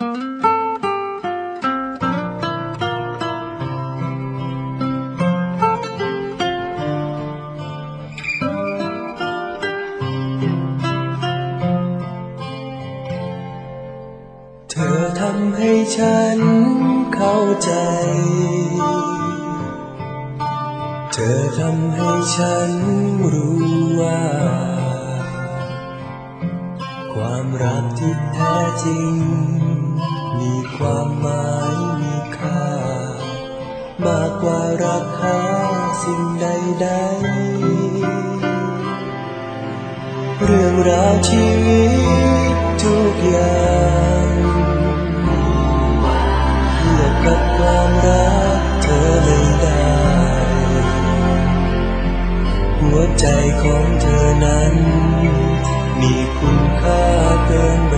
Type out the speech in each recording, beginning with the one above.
เธอทำให้ฉันเข้าใจ เธอทำให้ฉันรู้ว่า ความรักที่แท้จริง ความหมายมีค่า มากกว่าราคาสิ่งใดๆเรื่องราวชีวิตทุกอย่างเทียบกับความรักเธอไม่ได้ หัวใจของเธอนั้น มีคุณค่าเกิน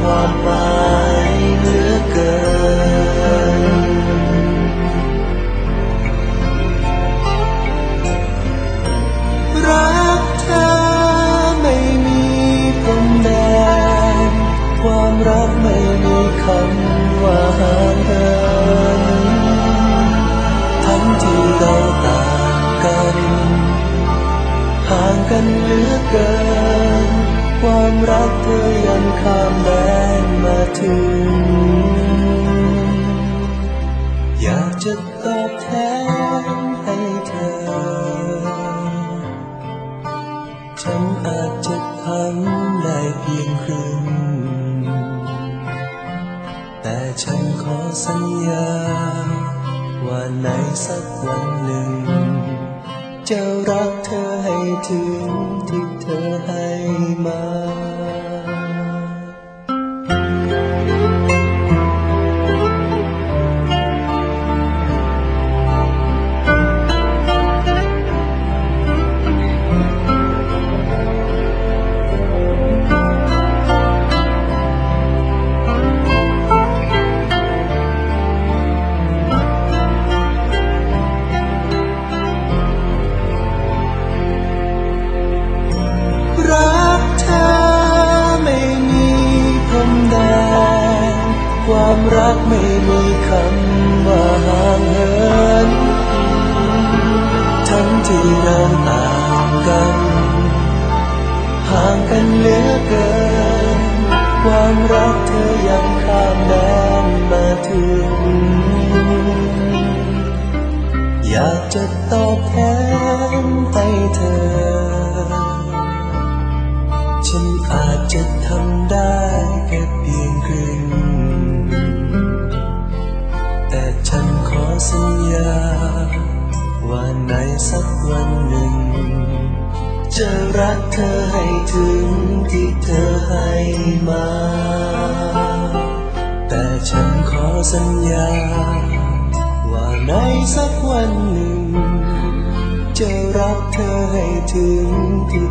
ความหมายเหลือเกิน รักเธอไม่มีพรมแดน ความรักไม่มีคำว่าห่างเหินทั้งที่เราต่างกัน ห่างกันเหลือเกิน ความรักเธอยังข้ามแดนมาถึง ที่เราต่างกันห่างกันเหลือเกิน ความรักเธอยังข้ามแดนมาถึง อยากจะตอบแทนให้เธอ ฉันอาจจะทำได้ วันหนึ่ง จะรักเธอให้ถึงที่เธอให้มา แต่ฉันขอสัญญา ว่าในสักวันหนึ่ง จะรักเธอให้ถึงที่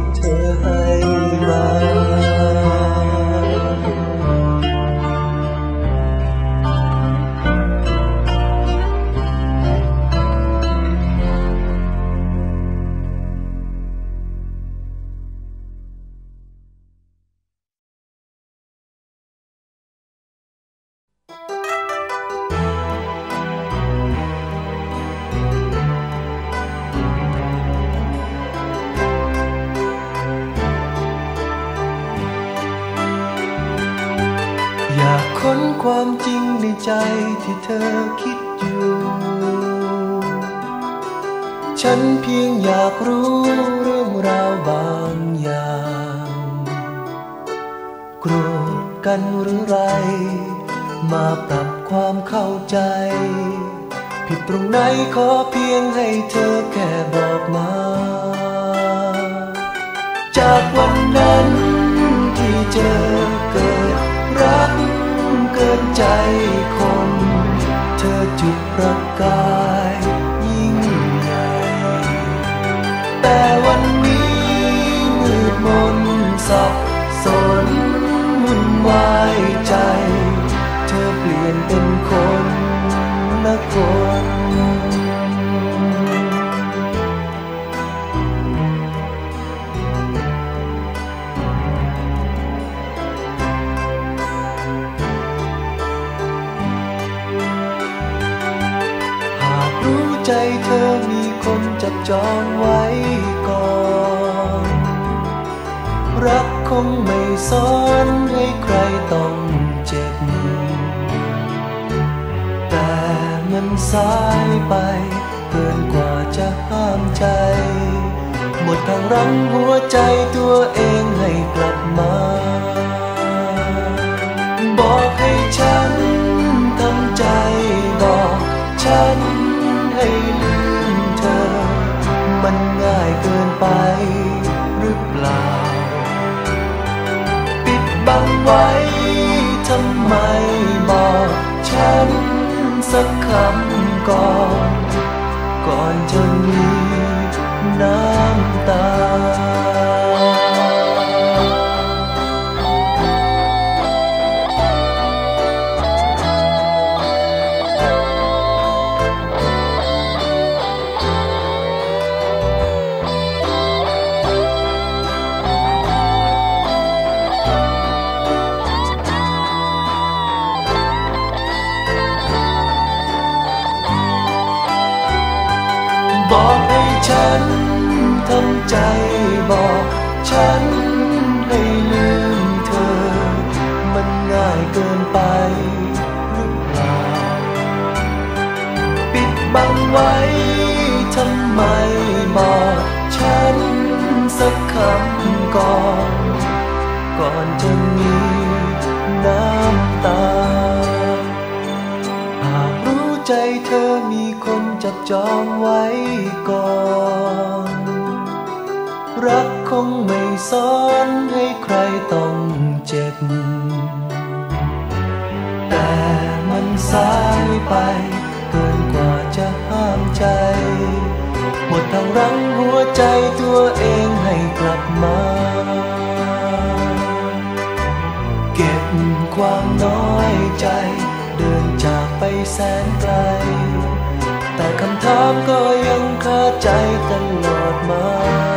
ต้องเจ็บ แต่มันสายไป เกินกว่าจะห้ามใจ หมดทางรั้งหัวใจตัวเองให้กลับมา บอกให้ฉันทำใจบอกฉัน สักคำก่อน ก่อนจะมีน้ำ ฉันทำใจบอกฉันให้ลืมเธอ มันง่ายเกินไปหรือเปล่า ปิดบังไว้ทำไมบอกฉันสักคำก่อน ก่อนจะมีน้ำตา หากรู้ใจเธอมีคน จับจองไว้ก่อน รักคงไม่สอนให้ใครต้องเจ็บ แต่มันสายไป เกินกว่าจะห้ามใจ หมดทางรั้งหัวใจตัวเองให้กลับมา เก็บความน้อยใจ เดินจากไปแสนไกล แต่คำถามก็ยังคาใจตลอดมา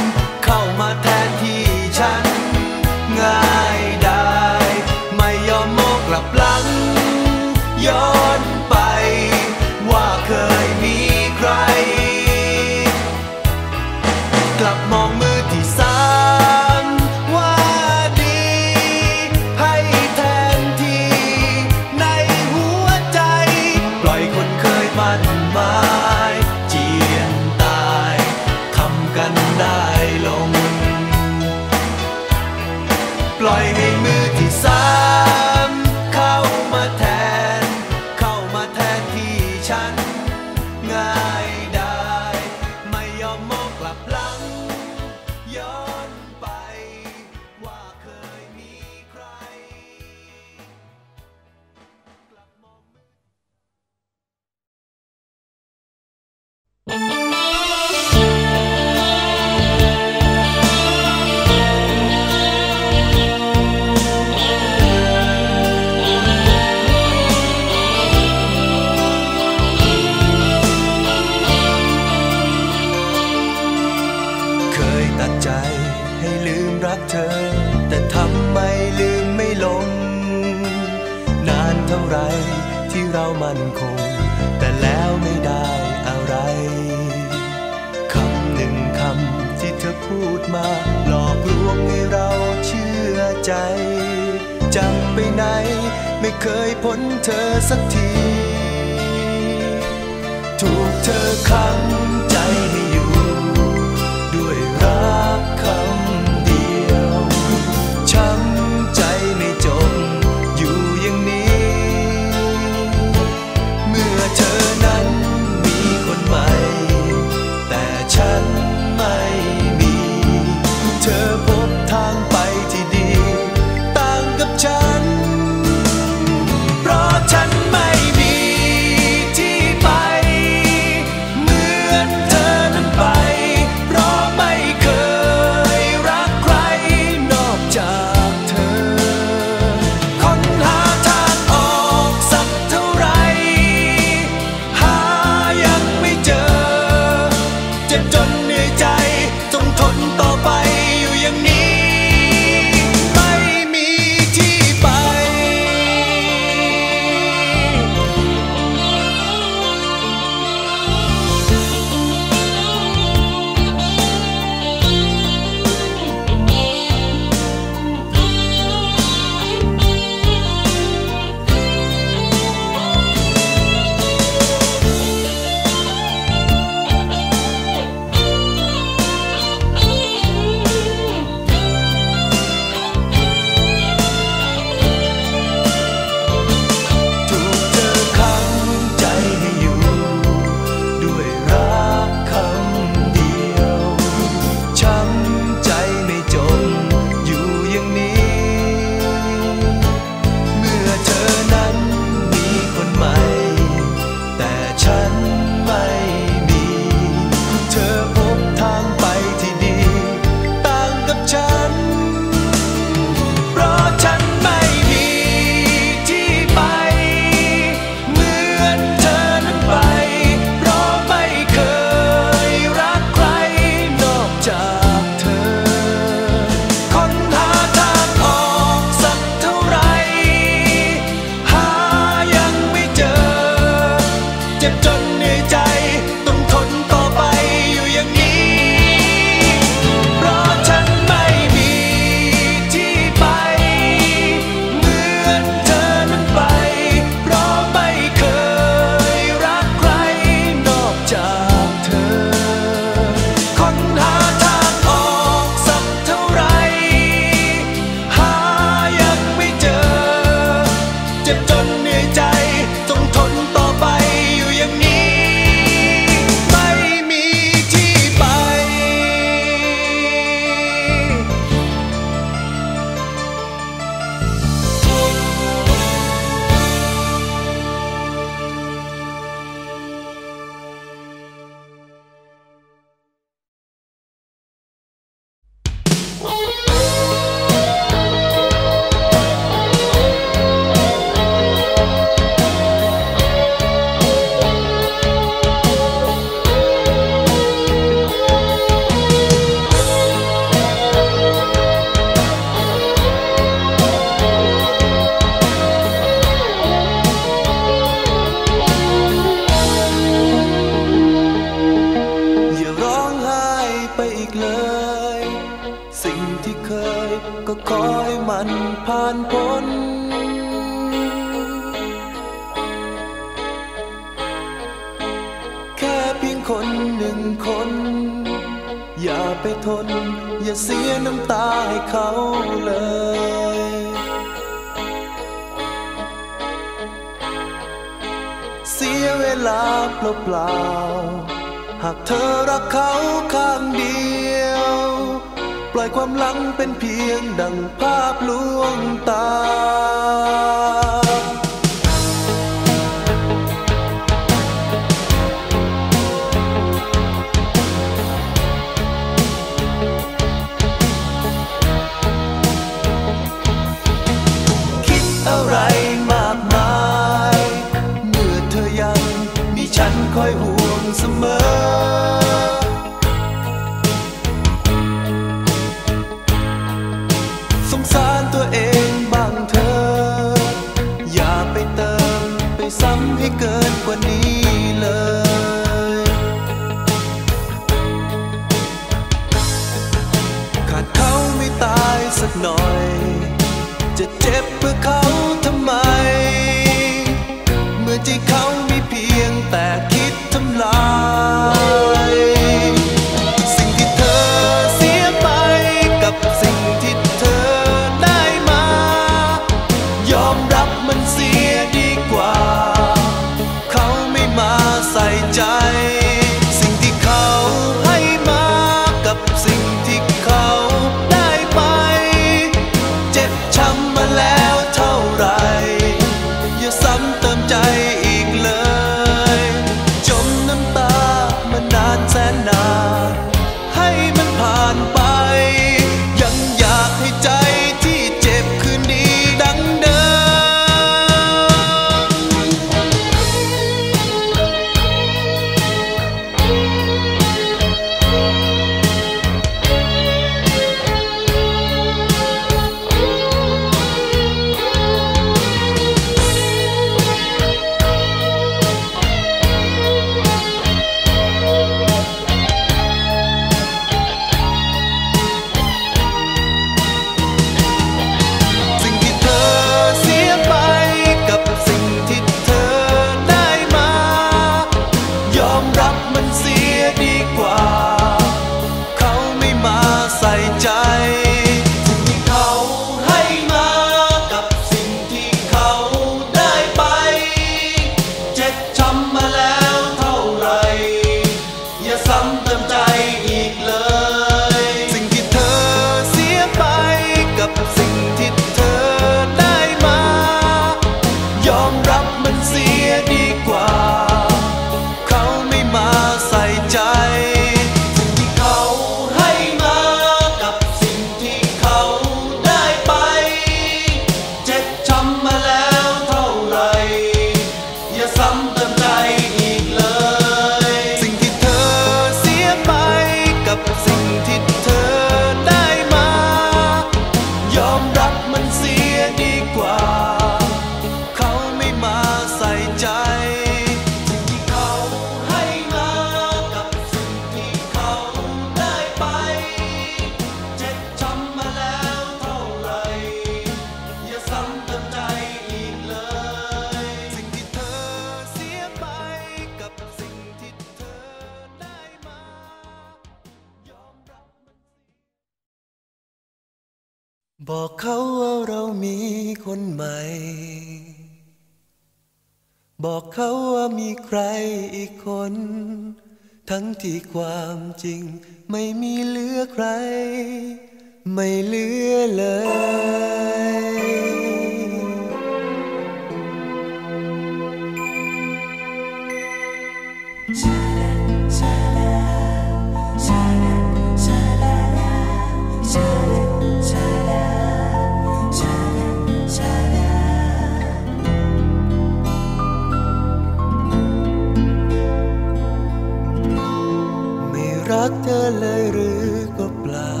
รักเธอเลยหรือก็เปล่า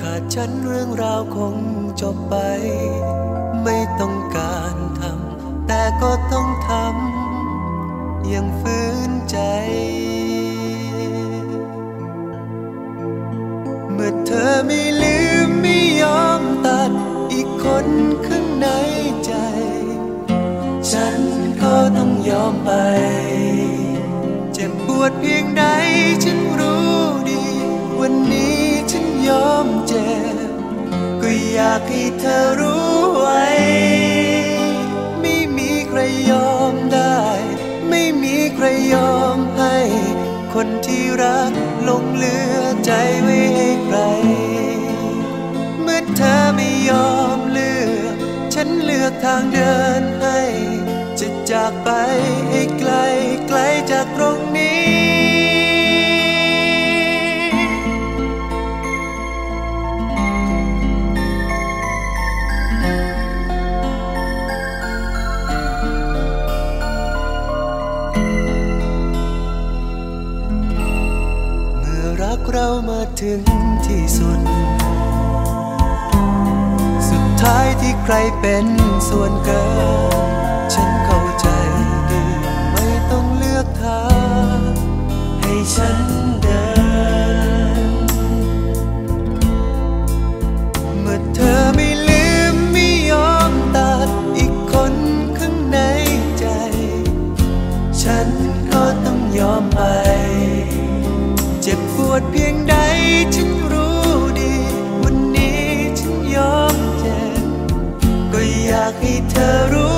ขาดฉันเรื่องราวคงจบไป ไม่ต้องการทำแต่ก็ต้องทำยังฝืนใจ เมื่อเธอไม่ลืมไม่ยอมตัดอีกคนข้างในใจ ฉันก็ต้องยอมไป ใดฉันรู้ดี วันนี้ฉันยอมเจ็บ ก็อยากให้เธอรู้ไว้ ไม่มีใครยอมได้ ไม่มีใครยอมให้ คนที่รักลงเลือใจไว้ให้ใคร เมื่อเธอไม่ยอมเลือก ฉันเลือกทางเดินให้ จะจากไปให้ไกลไกลจากตรงนี้ ถึงที่สุด สุดท้ายที่ใครเป็นส่วนเกิน ฉันเข้าใจดีไม่ต้องเลือกทางให้ฉัน ธอรู้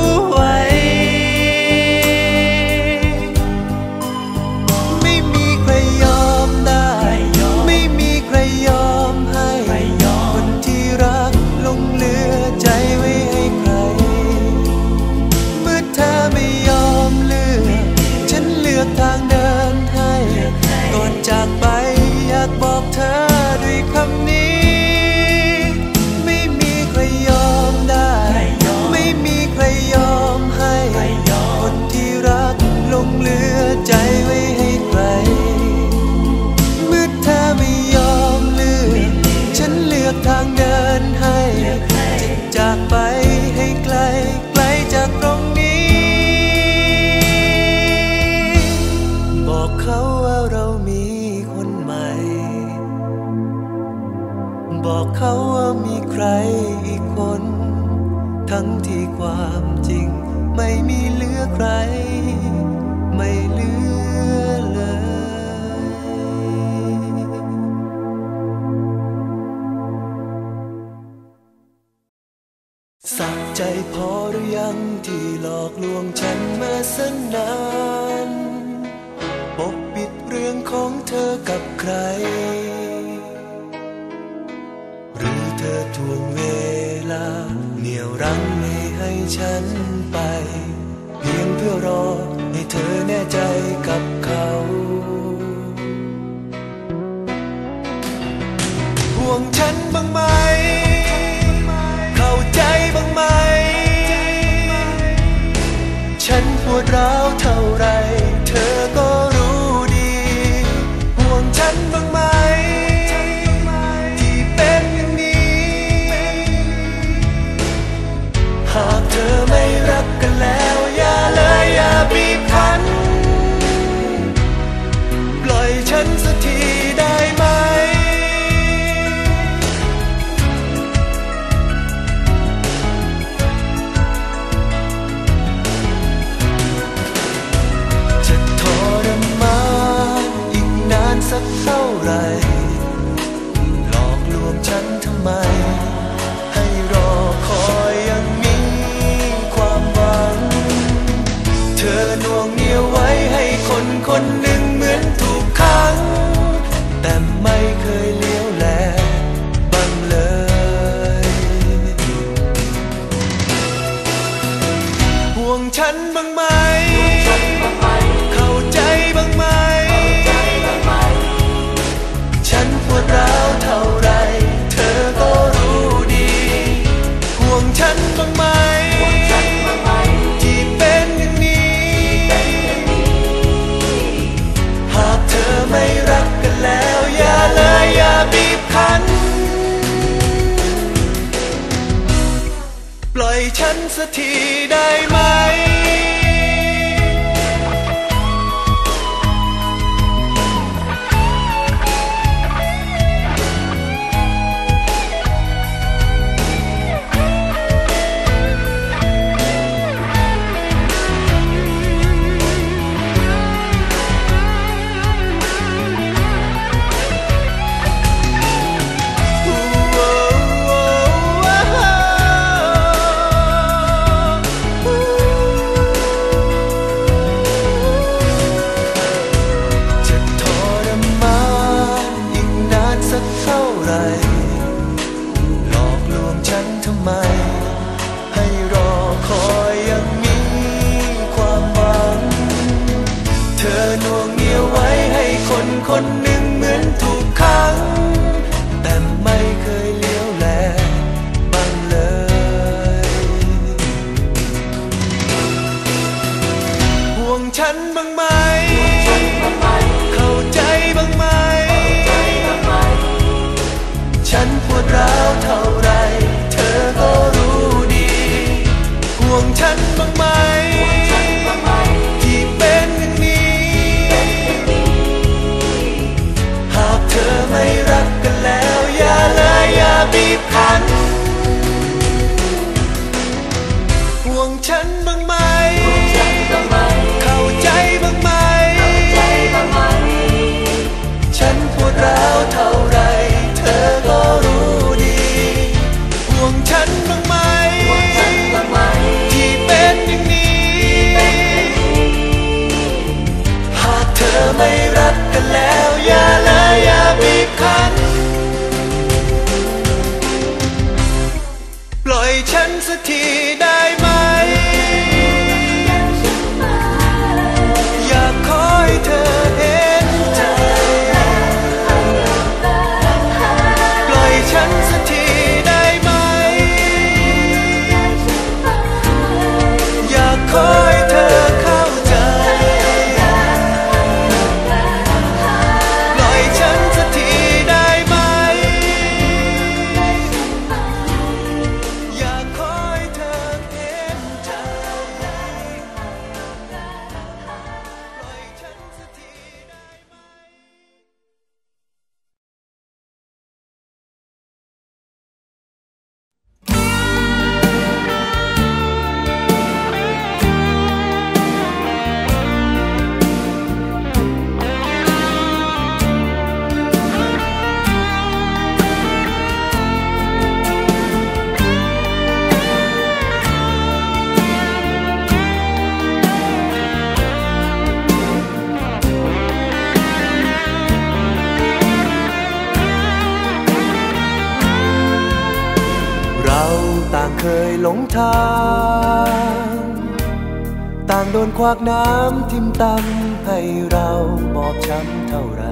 ากน้ำทิมตำให้เราบอบช้ำเท่าไร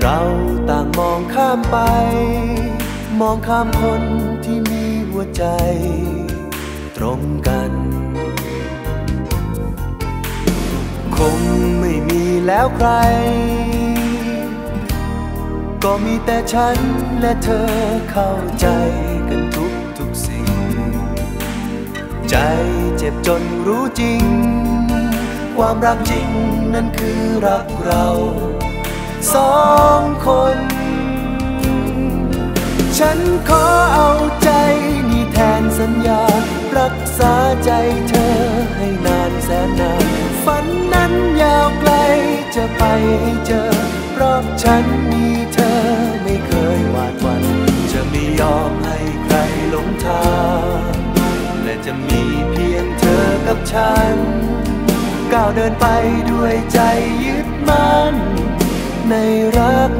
เราต่างมองข้ามไป มองข้ามคนที่มีหัวใจ ตรงกัน คงไม่มีแล้วใคร ก็มีแต่ฉันและเธอเข้าใจ ความรักจริงนั้นคือรักเราสองคน ฉันขอเอาใจนี่แทนสัญญา รักษาใจเธอให้นานแสนนาน ฝันนั้นยาวไกลจะไปให้เจอ เพราะฉันมีเธอไม่เคยหวาดหวัน จะไม่ยอมให้ใครหลงทาง และจะมีเพียงเธอกับฉัน ก้าวเดินไปด้วยใจยึดมั่นในรัก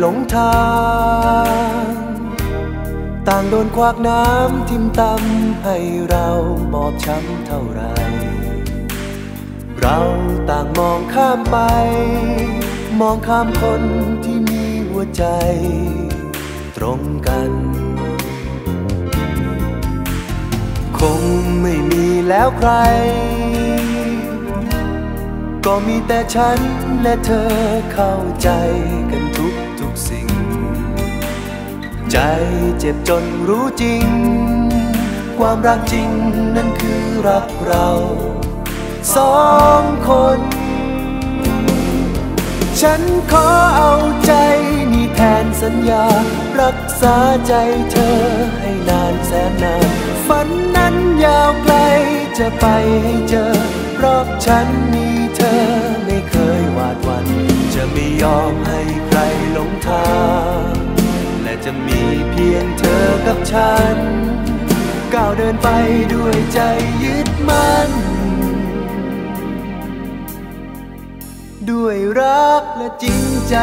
หลงทาง ต่างโดนควักน้ำทิมตำให้เราบอบช้ำเท่าไร เราต่างมองข้ามไป มองข้ามคนที่มีหัวใจ ตรงกัน คงไม่มีแล้วใครก็มีแต่ฉันและเธอเข้าใจกันทุก ใจเจ็บจนรู้จริง ความรักจริงนั้นคือรักเราสองคน ฉันขอเอาใจนี่แทนสัญญา รักษาใจเธอให้นานแสนนาน ฝันนั้นยาวไกลจะไปให้เจอ เพราะฉันมีเธอไม่เคยหวาดวัน จะไม่ยอมให้ใครหลงทาง จะมีเพียงเธอกับฉัน ก้าวเดินไปด้วยใจยึดมั่น ด้วยด้วยรักและจริงใจ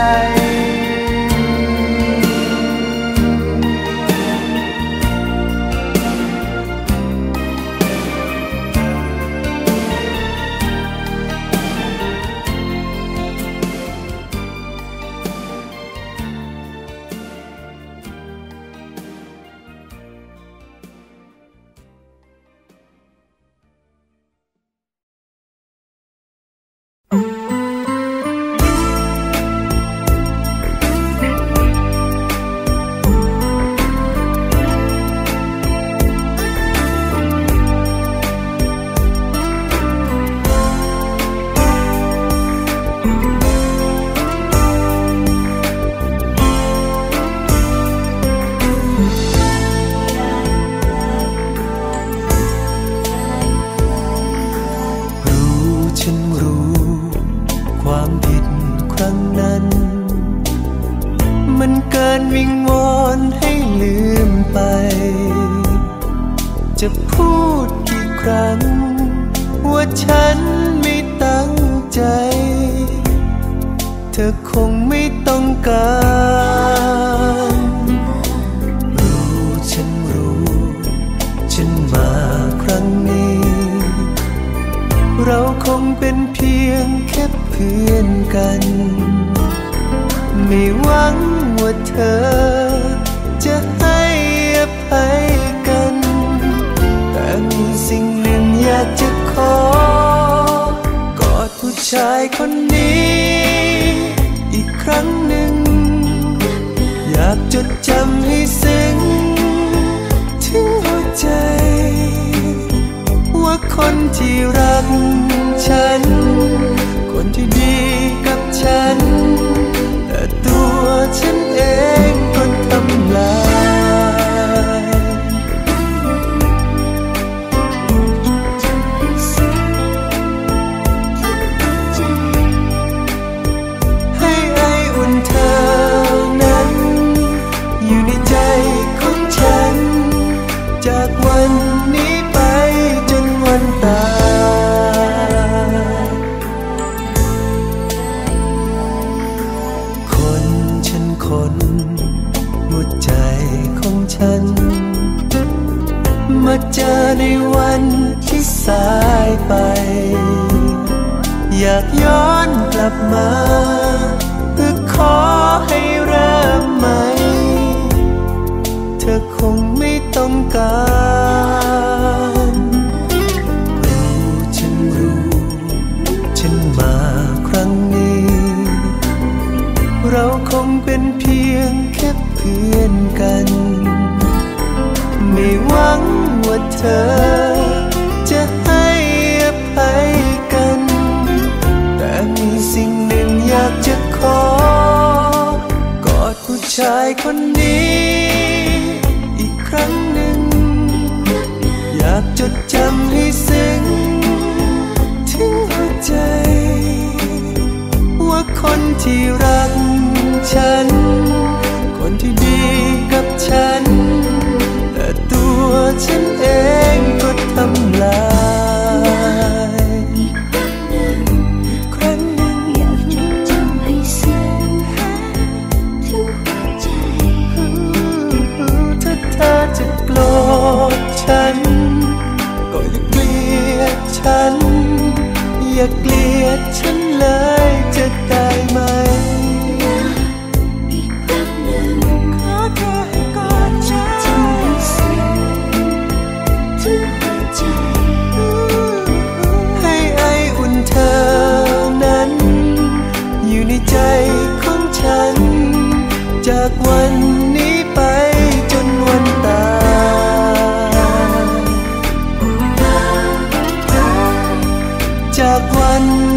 quân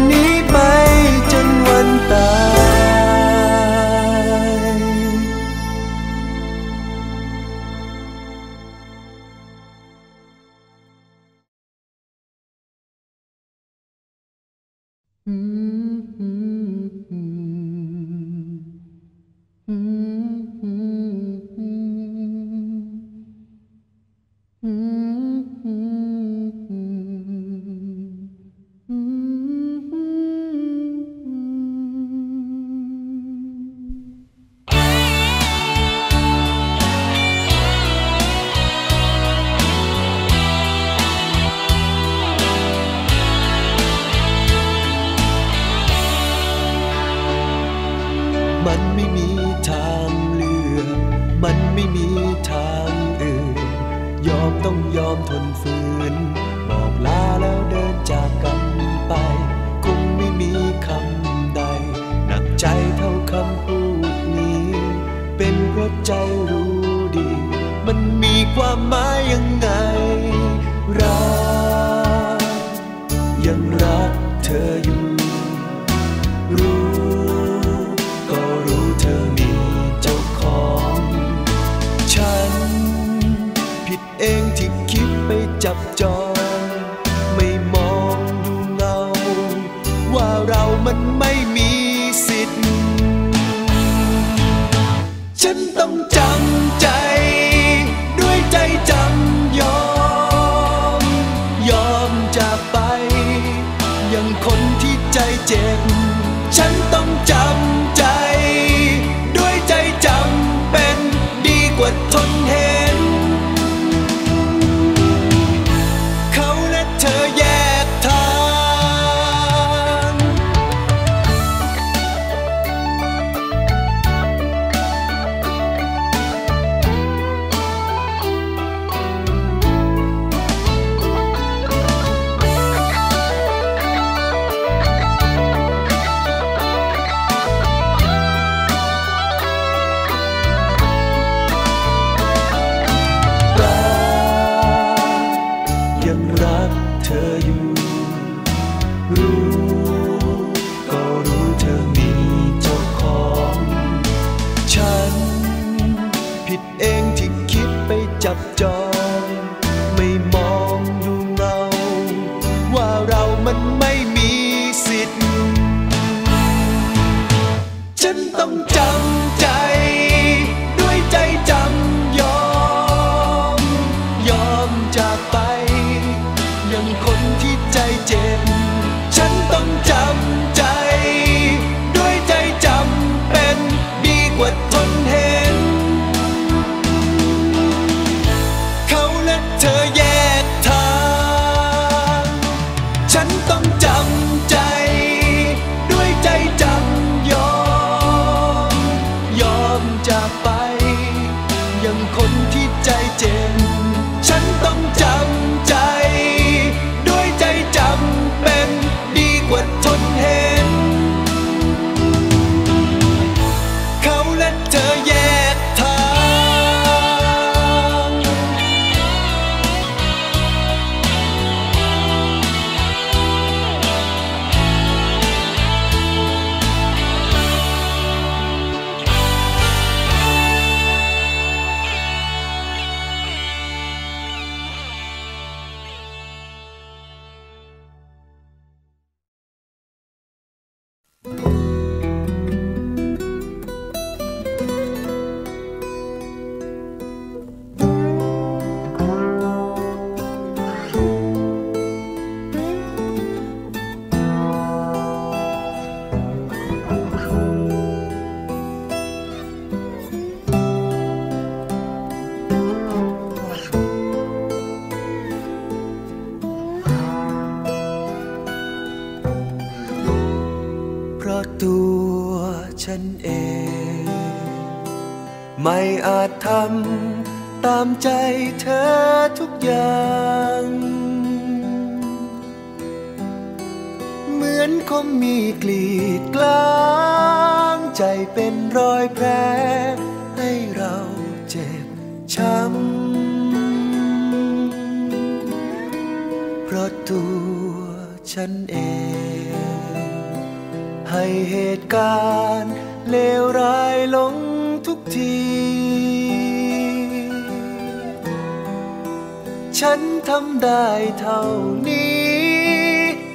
ได้เท่านี้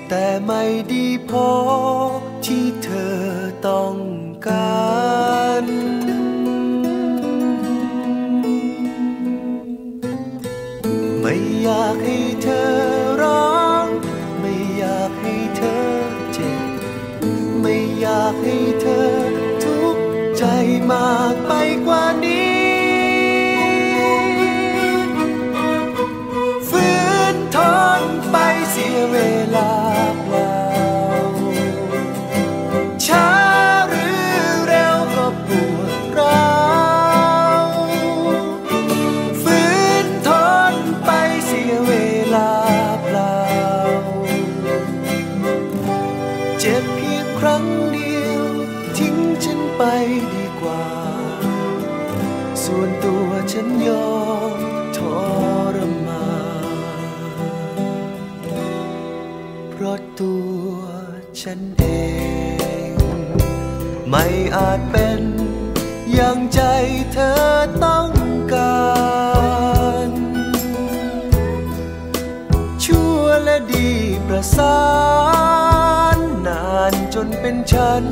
แต่ไม่ดีพอที่เธอต้องการไม่อยากให้เธอร้อง ไม่อยากให้เธอเจ็บ ไม่อยากให้ อย่างใจเธอต้องการชั่วและดีประสานนานจนเป็นฉัน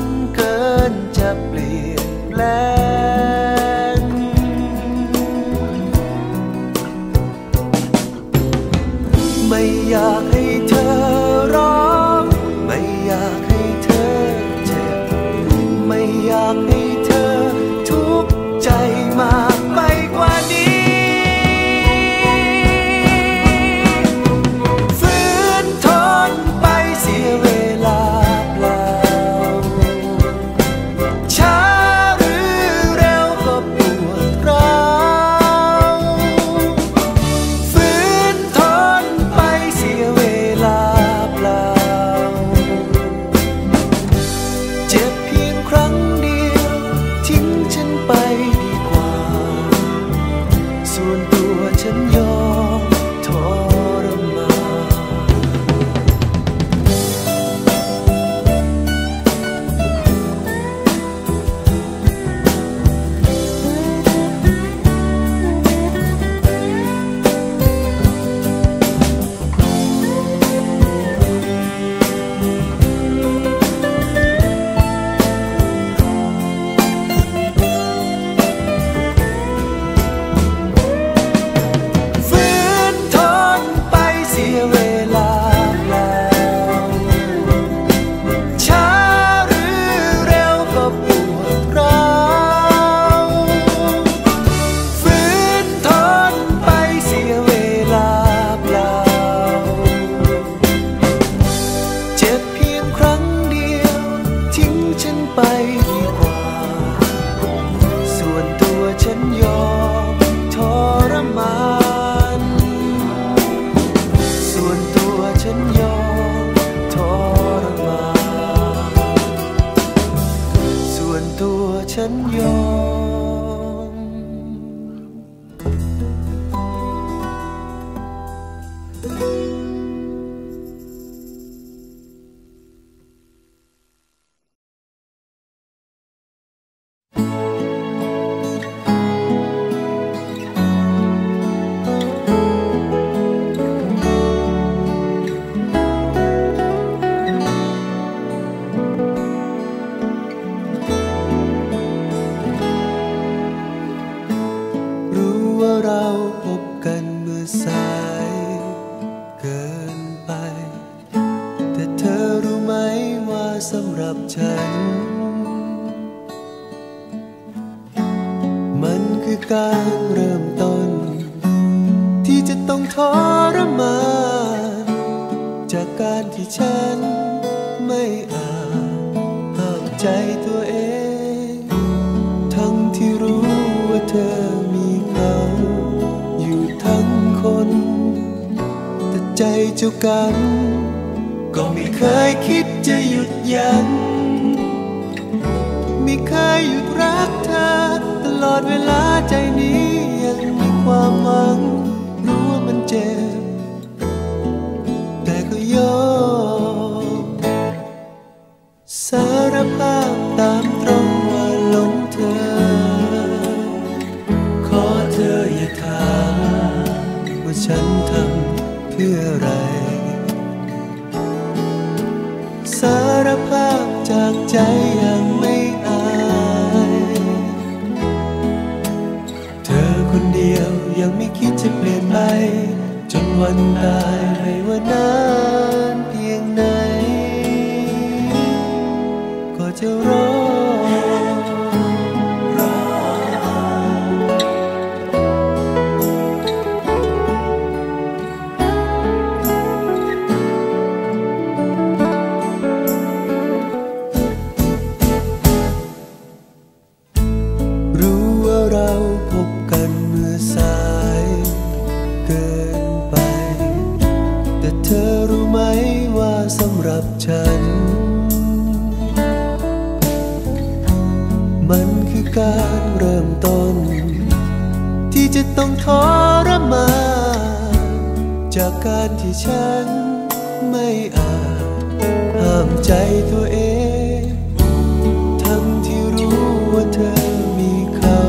ไม่ว่านานเพียงไหน ก็จะรอ การที่ฉันไม่อาจห้ามใจตัวเองทำที่รู้ว่าเธอมีเขา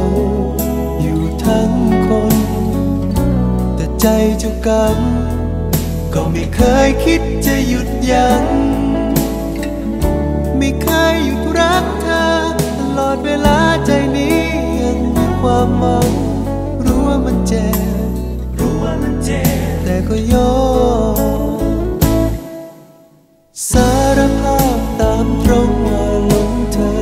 อยู่ทั้งคน แต่ใจเจ้ากัน ก็ไม่เคยคิดจะหยุดยัง้งไม่เคยหยุดรักเธอตลอดเวลาใจนี้ยังมีความหวังรู้ว่ามันเจ็บ ก็ยอสารภาพตามตรงว่าหลงเธอ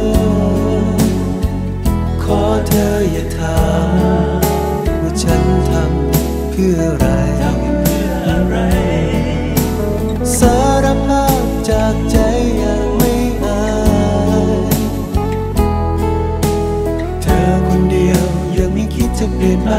ขอเธออย่าถามว่าฉันทำเพื่ออะไรสารภาพจากใจอย่างไม่อายเธอคนเดียวยังไม่คิดจะเปลี่ยนไป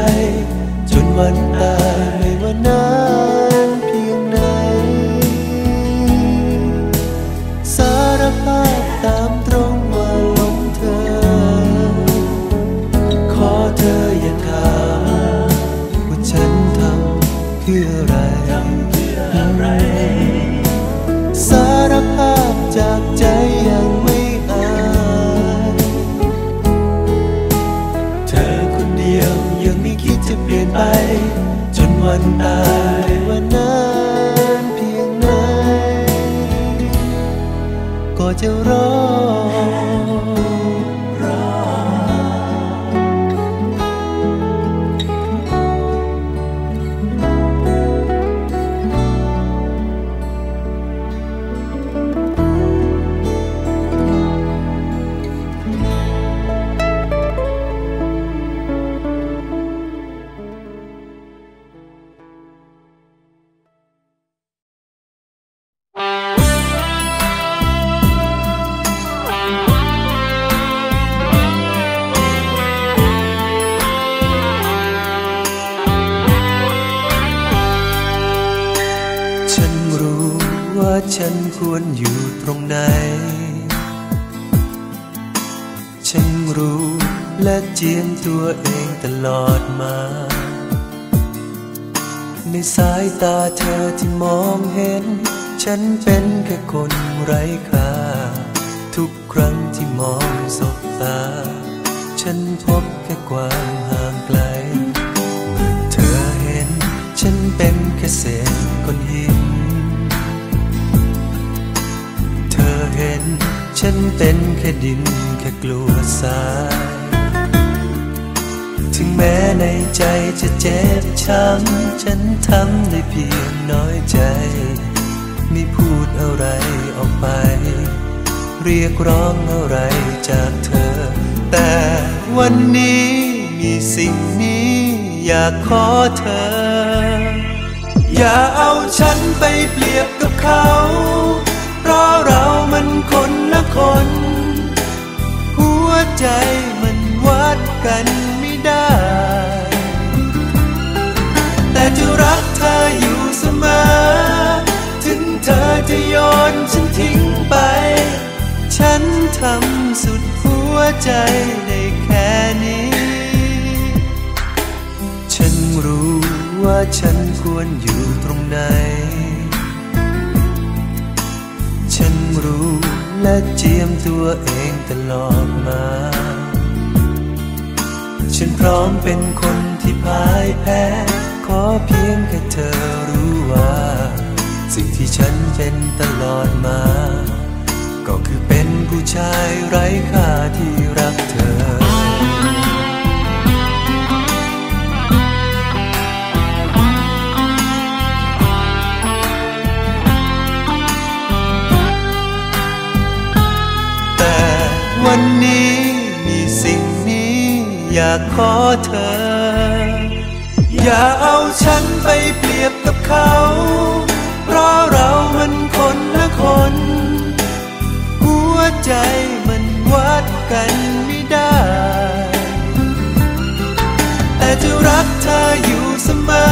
รักเธออยู่เสมอ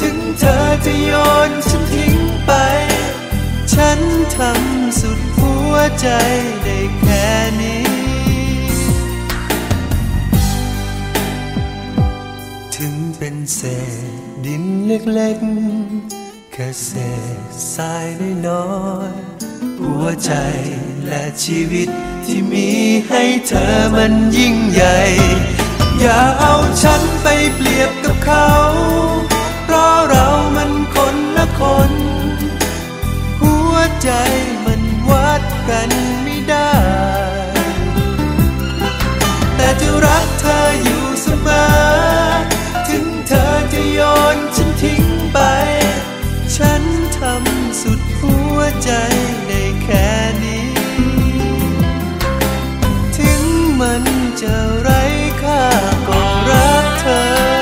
ถึงเธอจะโยนฉันทิ้งไป ฉันทำสุดหัวใจได้แค่นี้ ถึงเป็นเศษดินเล็กๆ แค่เศษทรายน้อยหัวใจและชีวิตที่มีให้เธอมันยิ่งใหญ่ อย่าเอาฉันไปเปรียบกับเขา เพราะเรามันคนละคน หัวใจมันวัดกันไม่ได้ แต่จะรักเธออยู่เสมอ ถึงเธอจะโยนฉันทิ้งไป ฉันทำสุดหัวใจในแค่นี้ ถึงมันจะไร her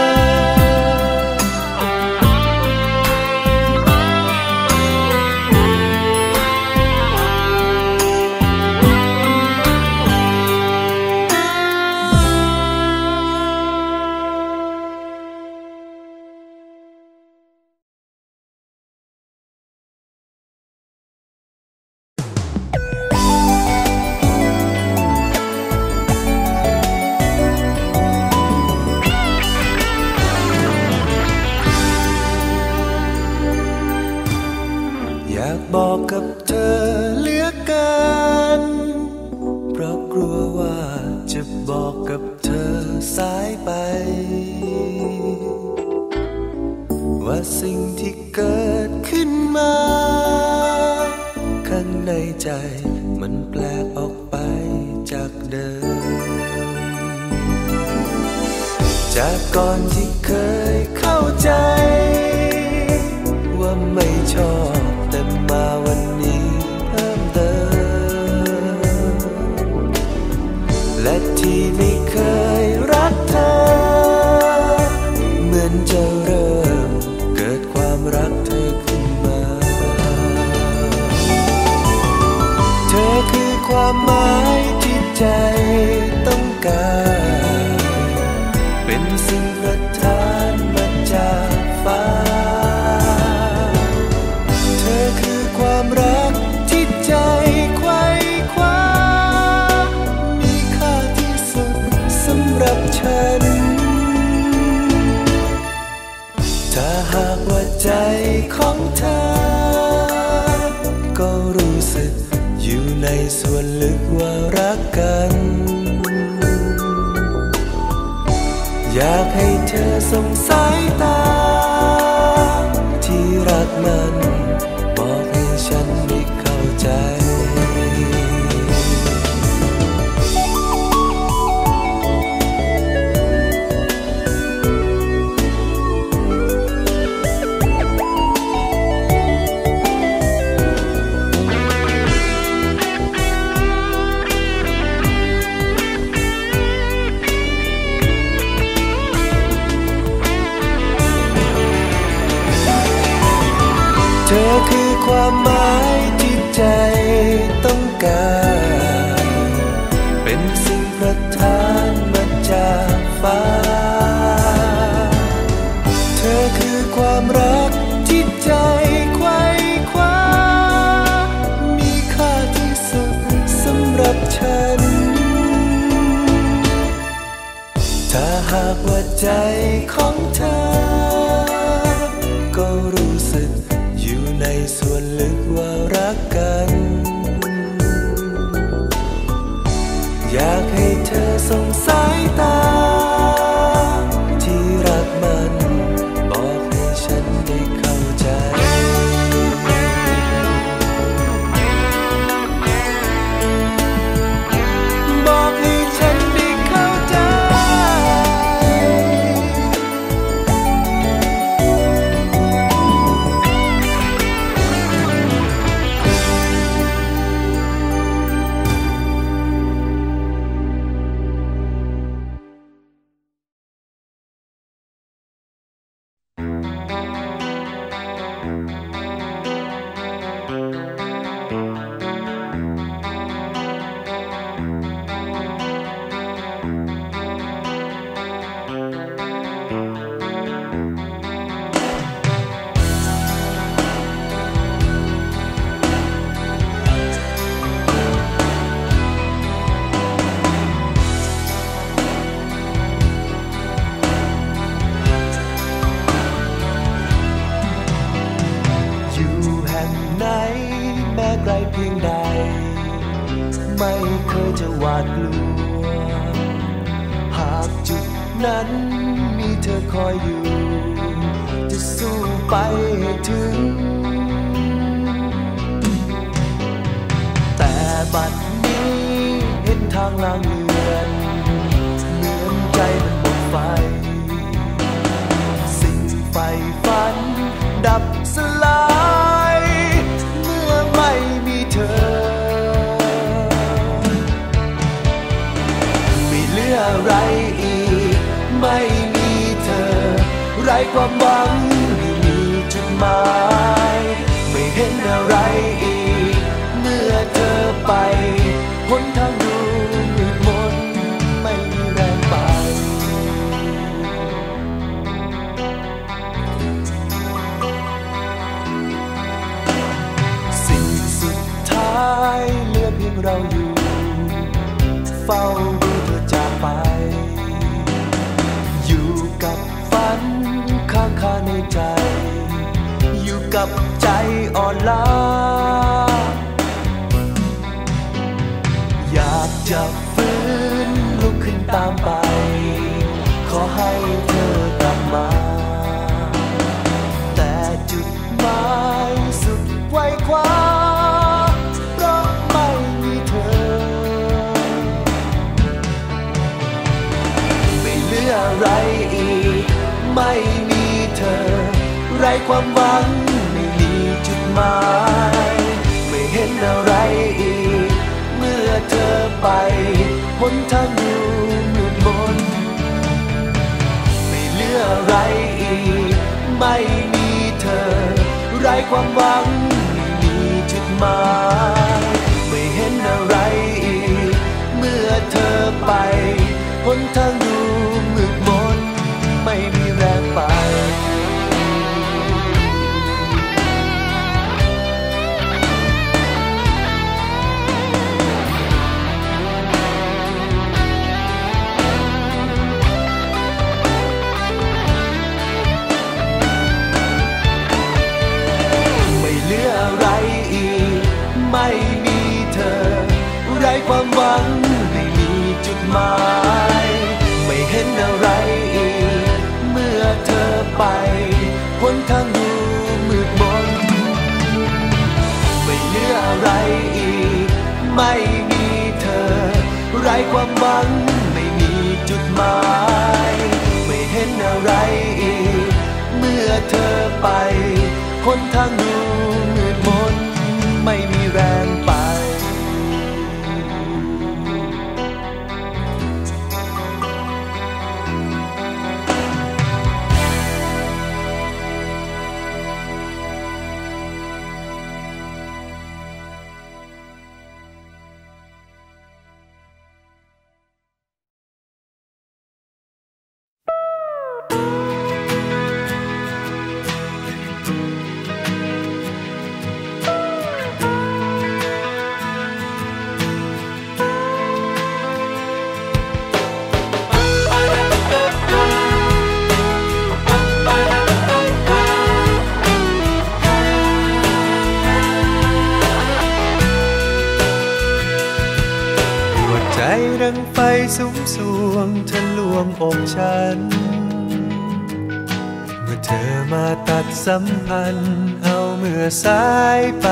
พันเอาเมื่อสายไป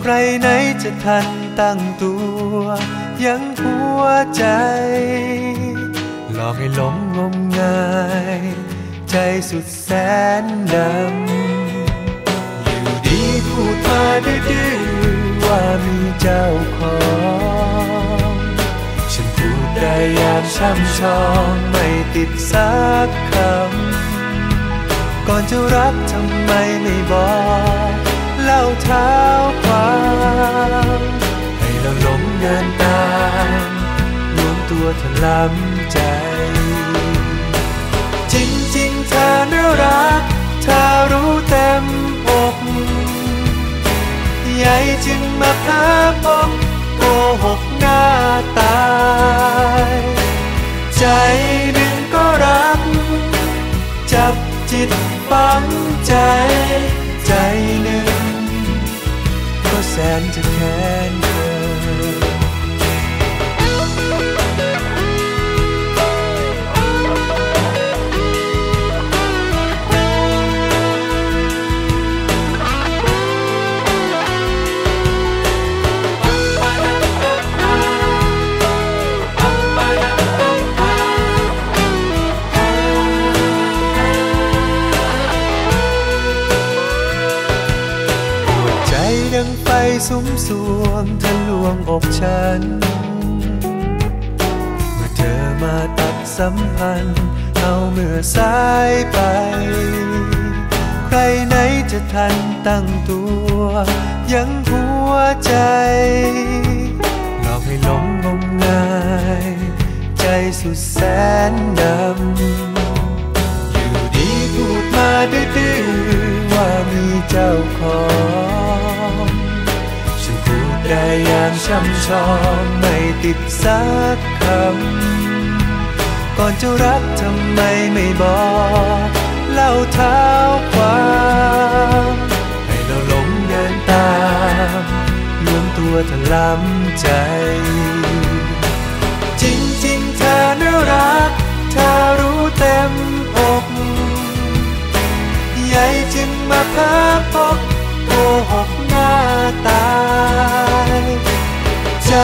ใครไหนจะทัน จึงมาพาพบโกหกหน้าตาย ใจหนึ่งก็รัก จับจิตฝังใจ ใจหนึ่งก็แสนจะแค้น สุมสวงทะลวงอกฉัน เมื่อเธอมาตัดสัมพันธ์เอาเมื่อสายไป ใครไหนจะทันตั้งตัว ยังหัวใจ หลอกให้หลงงมงาย ใจสุดแสนดำ อยู่ดีพูดมาดื้อว่ามีเจ้าของ ได้อย่างช่ำชองไม่ติดสักคำ ก่อนจะรักทำไมไม่บอกเล่าเท้าความให้เราหลงเดินตามรวมตัวเธอลำใจ จริงๆเธอน่ารัก เธอรู้เต็มอกใหญ่จึงมาพาพบโก ใจ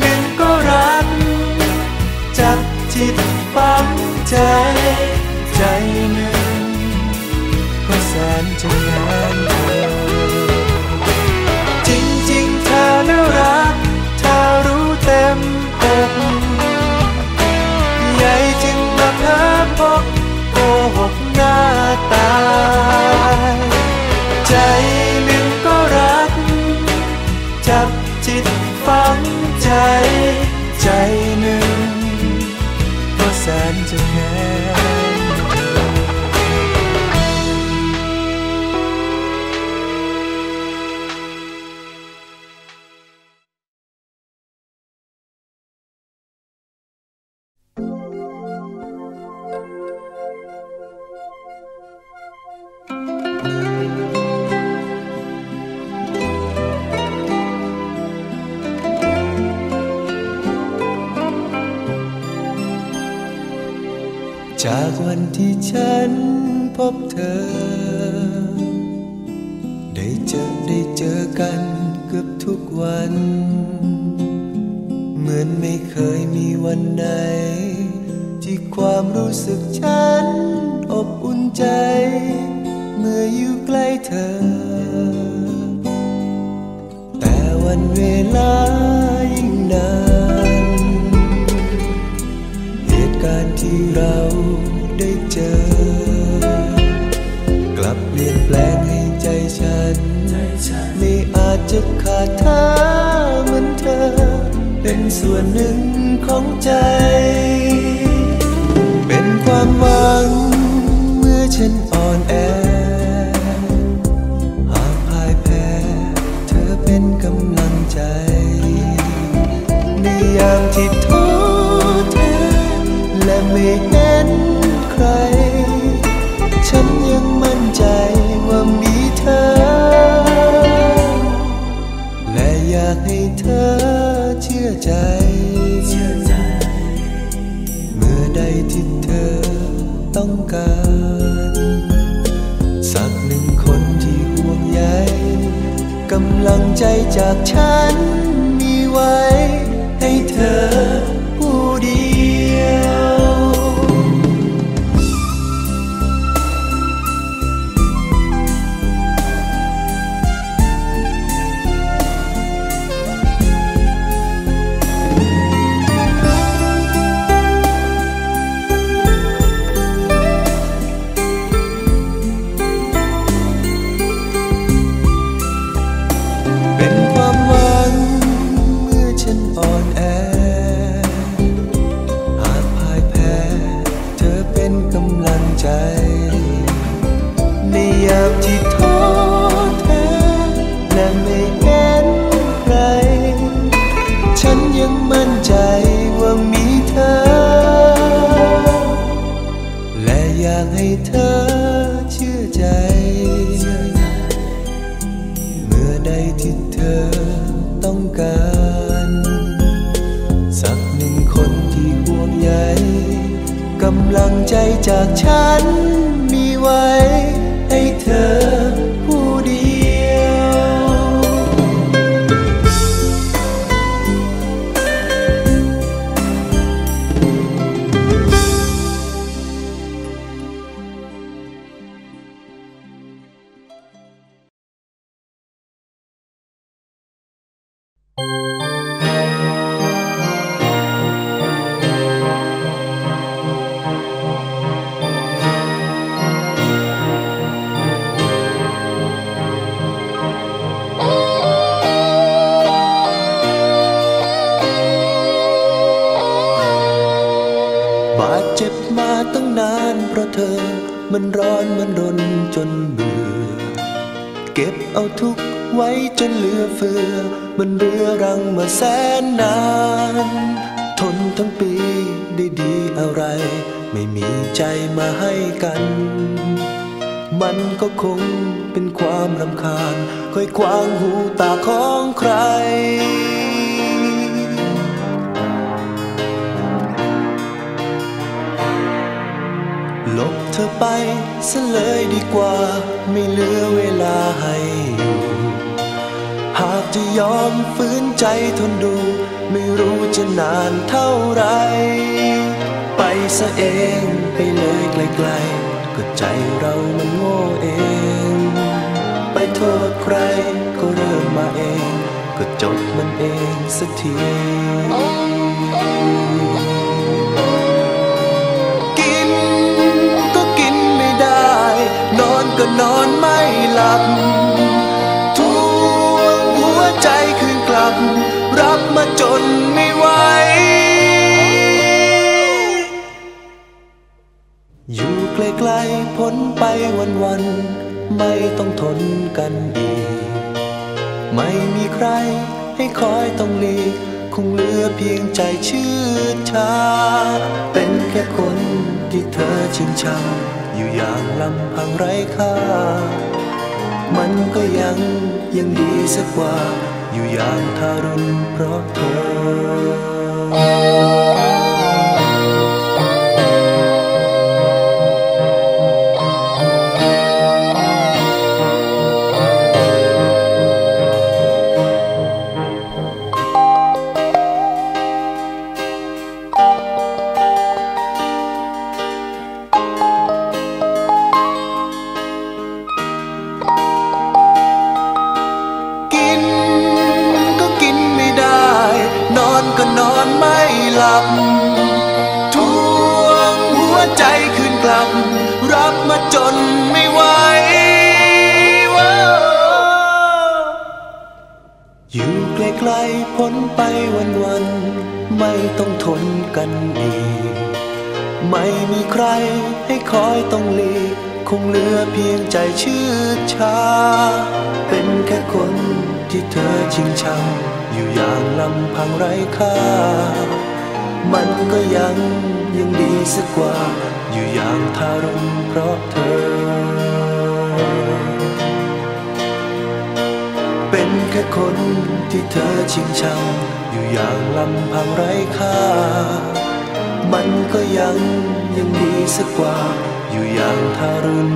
หนึ่งก็รัก จับจิตปั้มใจ บเธอ ได้เจอได้เจอกันเกือบทุกวัน เหมือนไม่เคยมีวันใดที่ความรู้สึกฉัน อบอุ่นใจ เมื่ออยู่ใกล้เธอ แต่วันเวลายิ่งนาน เหตุการณ์ที่เรา ดเธอเหมือนเธอ เป็นส่วนหนึ่งของใจ เป็นความหวัง จากฉันมีไว้ ค่อยควางหูตาของใครหลบเธอไปซะเลยดีกว่า ไม่เหลือเวลาให้อยู่หากจะยอมฝืนใจทนดู ไม่รู้จะนานเท่าไร ไปซะเองไปเลยไกลๆก็ใจเรามันโง่เอง ใครก็เริ่มมาเอง ก็จบมันเองสักทีกินก็กินไม่ได้ นอนก็นอนไม่หลับทุกหัวใจคืนกลับ รับมาจนไม่ไหวอยู่ไกลๆพ้นไปวันๆ ไม่ต้องทนกันอีก ไม่มีใครให้คอยต้องหลีกคงเหลือเพียงใจชื่นชา เป็นแค่คนที่เธอชิงชังอยู่อย่างลำพังไร้ค่า มันก็ยังยังดีสักกว่า อยู่อย่างทารุณเพราะเธอ อยต้องหลีกคงเหลือเพียงใจชื่นชา เป็นแค่คนที่เธอชิงชังอยู่อย่างลำพังไร้ค่า มันก็ยังยังดีสักกว่า อยู่อย่างทารุณเพราะเธอ เป็นแค่คนที่เธอชิงชังอยู่อย่างลำพังไร้ค่า มันก็ยัง ยังดีสักกว่าอยู่อย่างทารุณ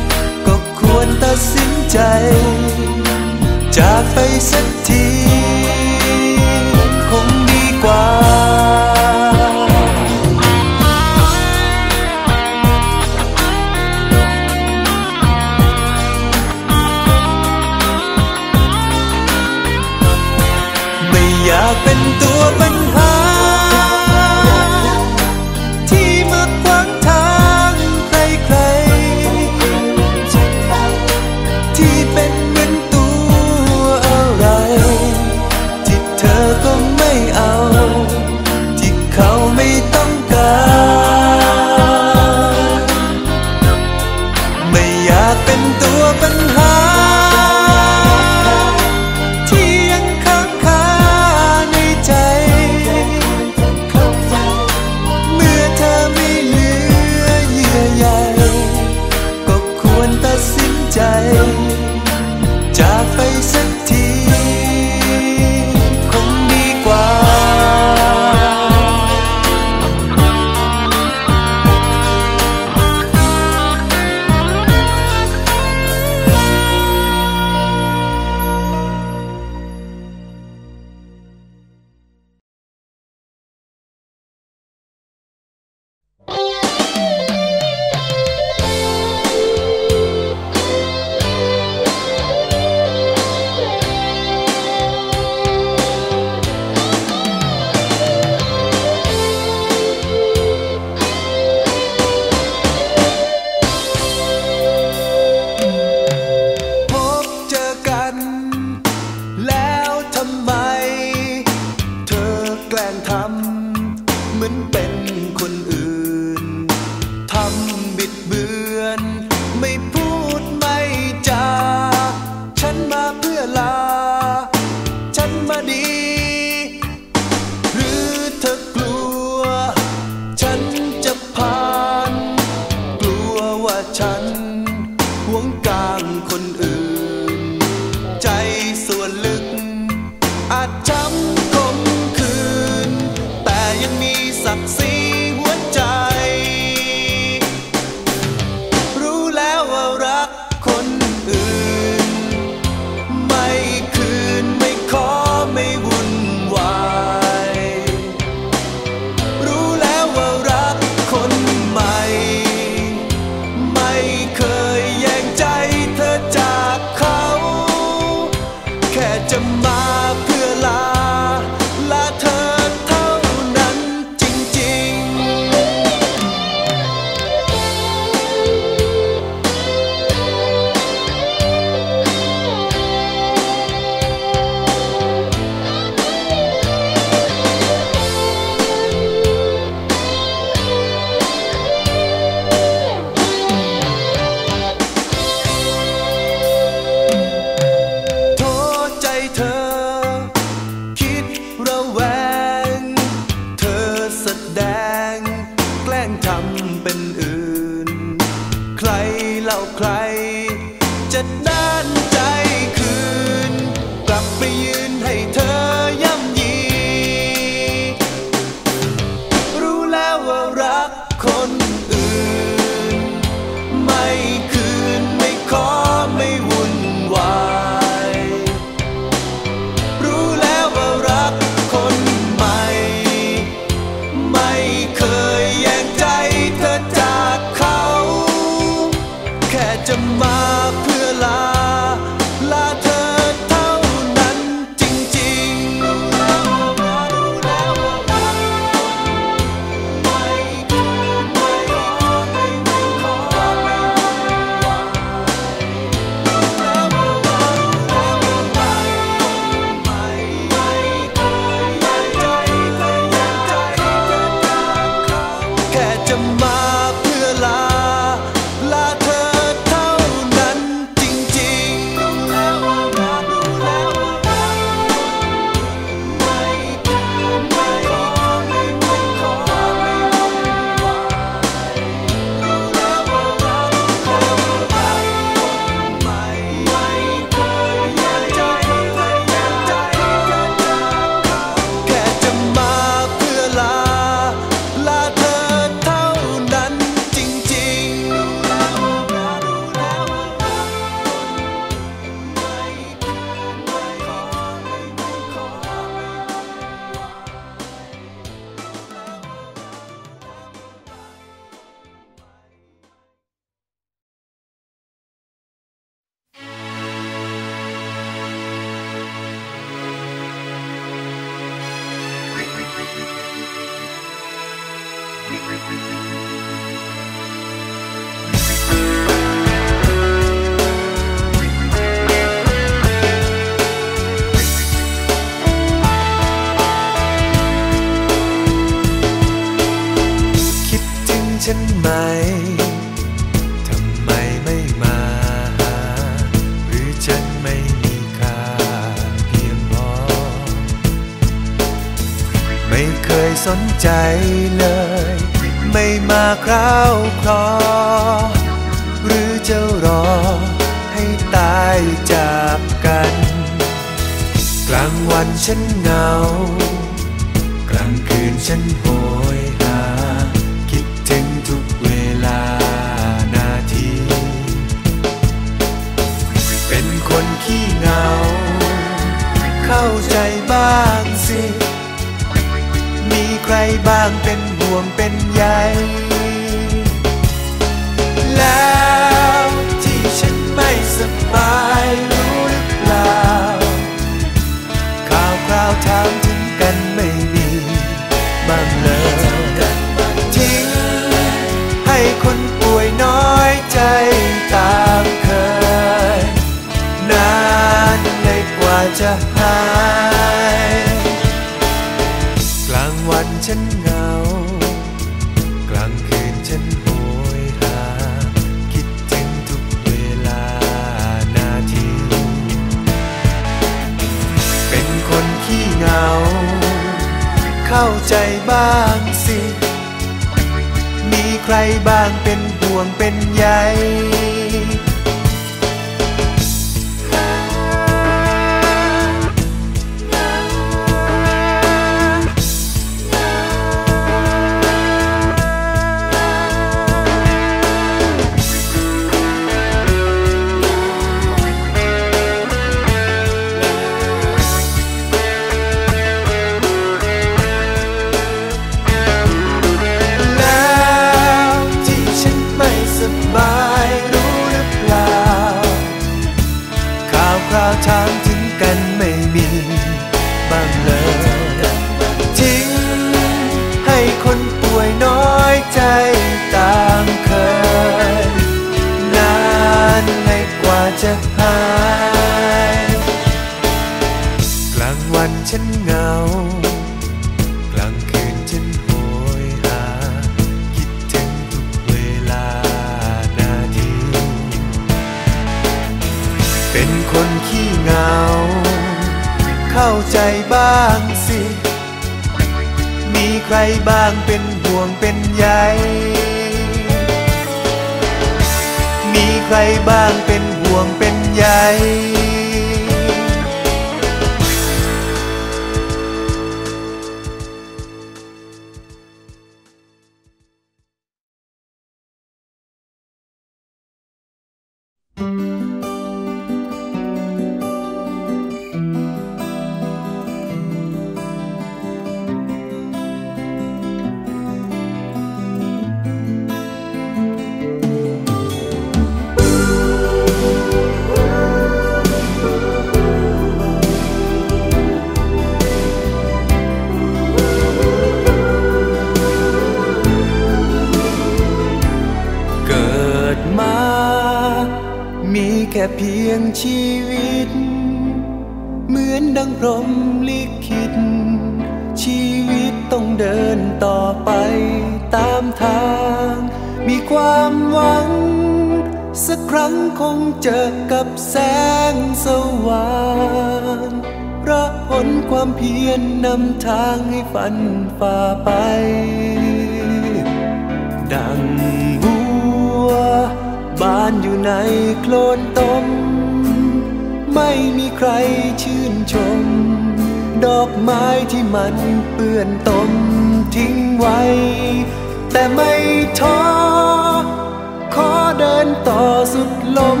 นต่อสุดลม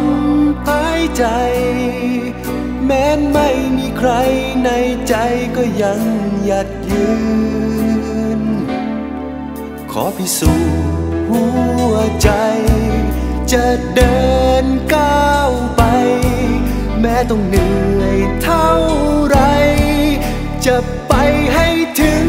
หายใจ แม้ไม่มีใครในใจก็ยังหยัดยืน ขอพิสูจน์หัวใจ จะเดินก้าวไป แม้ต้องเหนื่อยเท่าไร จะไปให้ถึง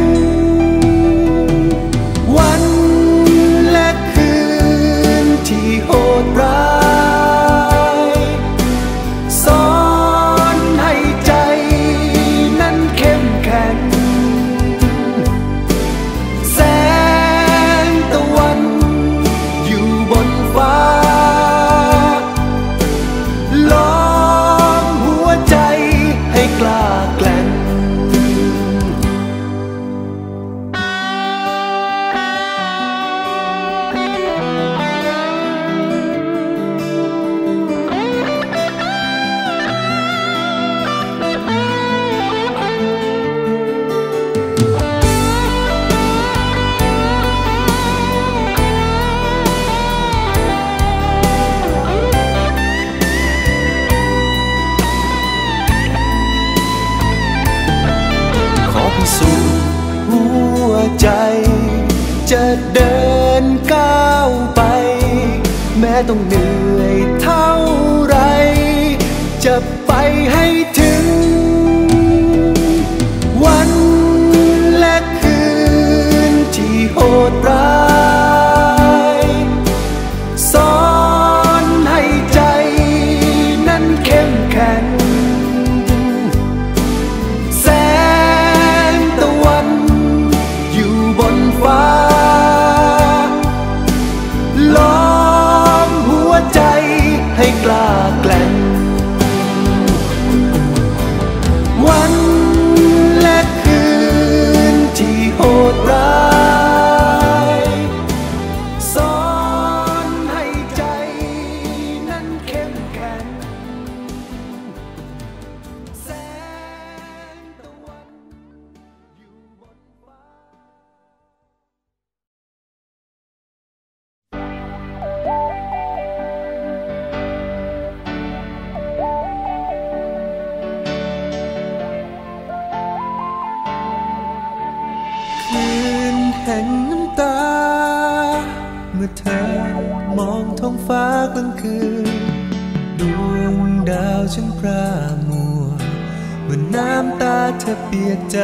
เปียกใจ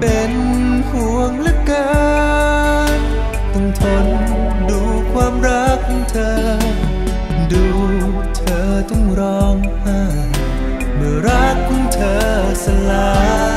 เป็นห่วงเลือกันต้องทนดูความรักของเธอ ดูเธอต้องร้องไห้เมื่อรักของเธอสลาย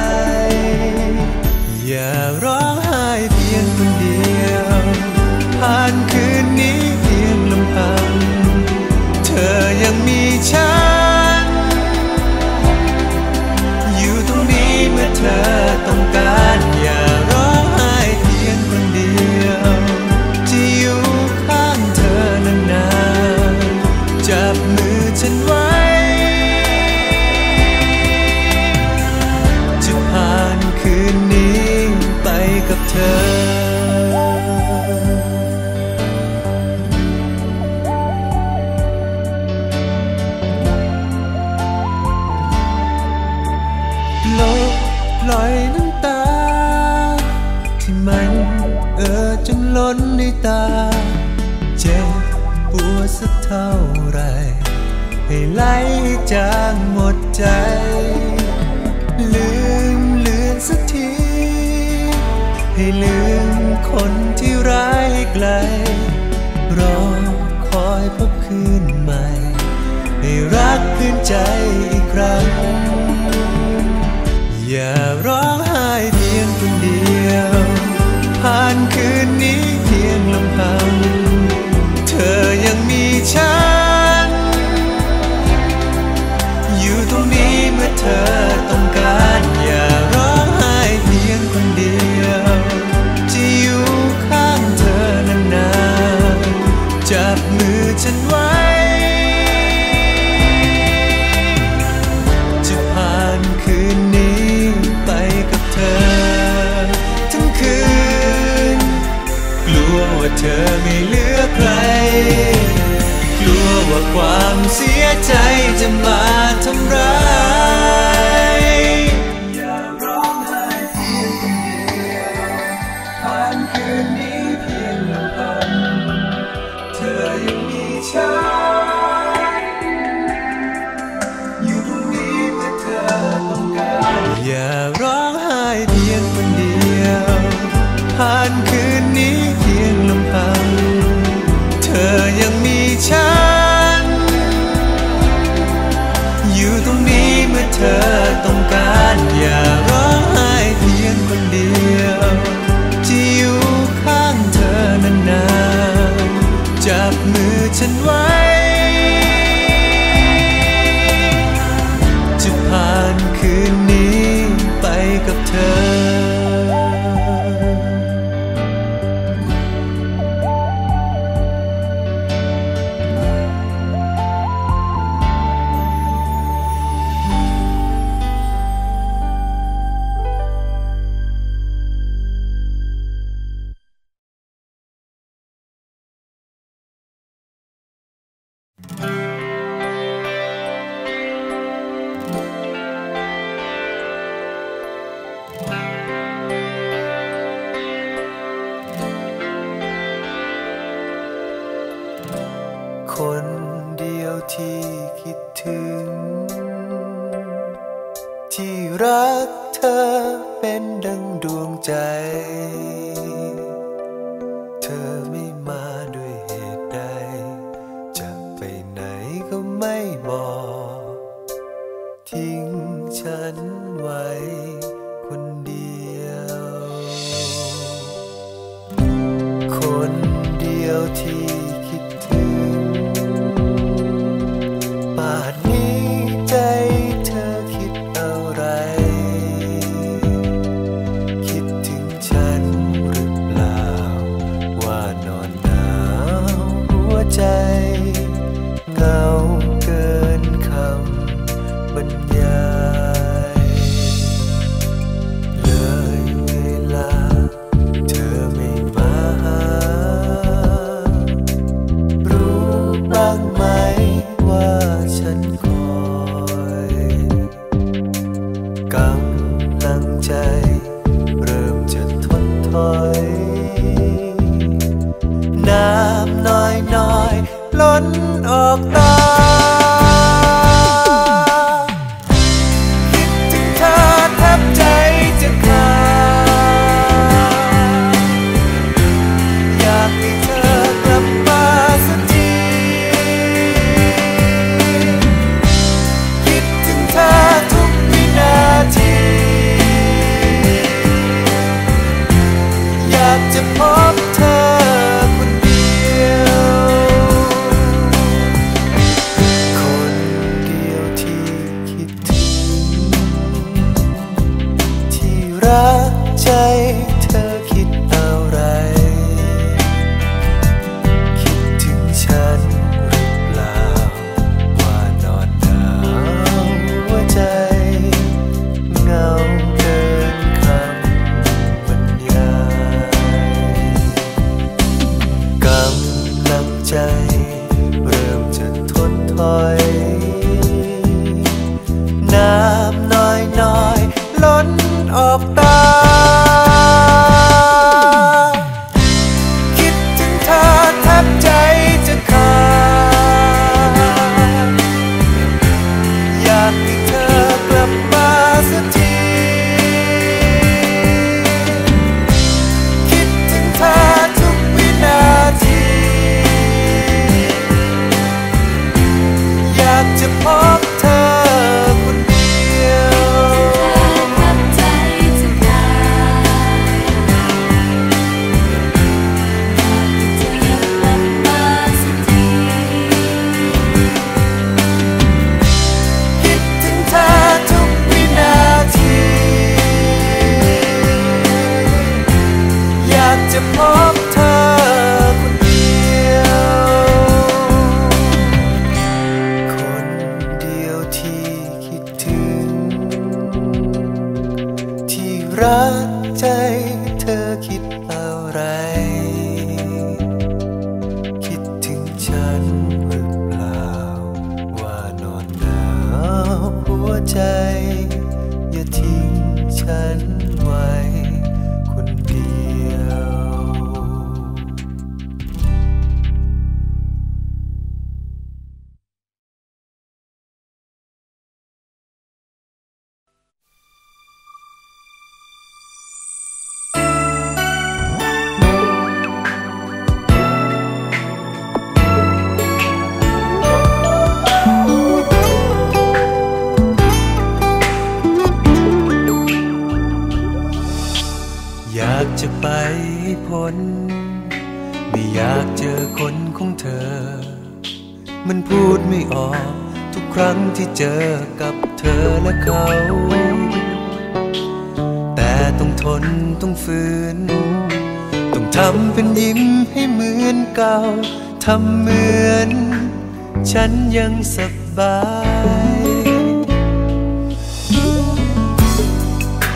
ความเสียใจจะมาทำร้ายอย่าร้องไห้เพียงเดียวผ่านคืนนี้เพียงลำพังเธอยังมีฉัน มันพูดไม่ออก ทุกครั้งที่เจอกับเธอและเขา แต่ต้องทนต้องฝืน ต้องทำเป็นยิ้มให้เหมือนเก่าทำเหมือน ฉันยังสบาย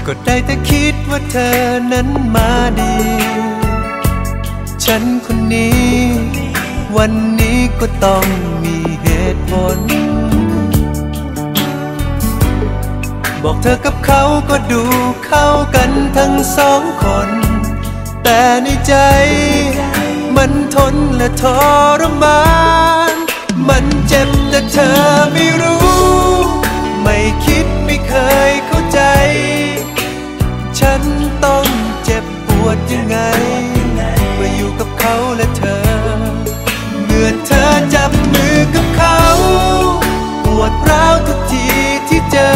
ก็ได้แต่คิดว่าเธอนั้นมาดี ฉันคนนี้ วันนี้ก็ต้อง ตุผล บอกเธอกับเขาก็ดูเข้ากันทั้งสองคน แต่ในใจมันทนและทรมาน มันเจ็บแต่เธอไม่รู้ ไม่คิดไม่เคยเข้าใจ ฉันต้องเจ็บปวดยังไงเมื่ออยู่กับเขาและเธอ เมื่อเธอจับมือกับ ร้าวทุกทีที่เจอ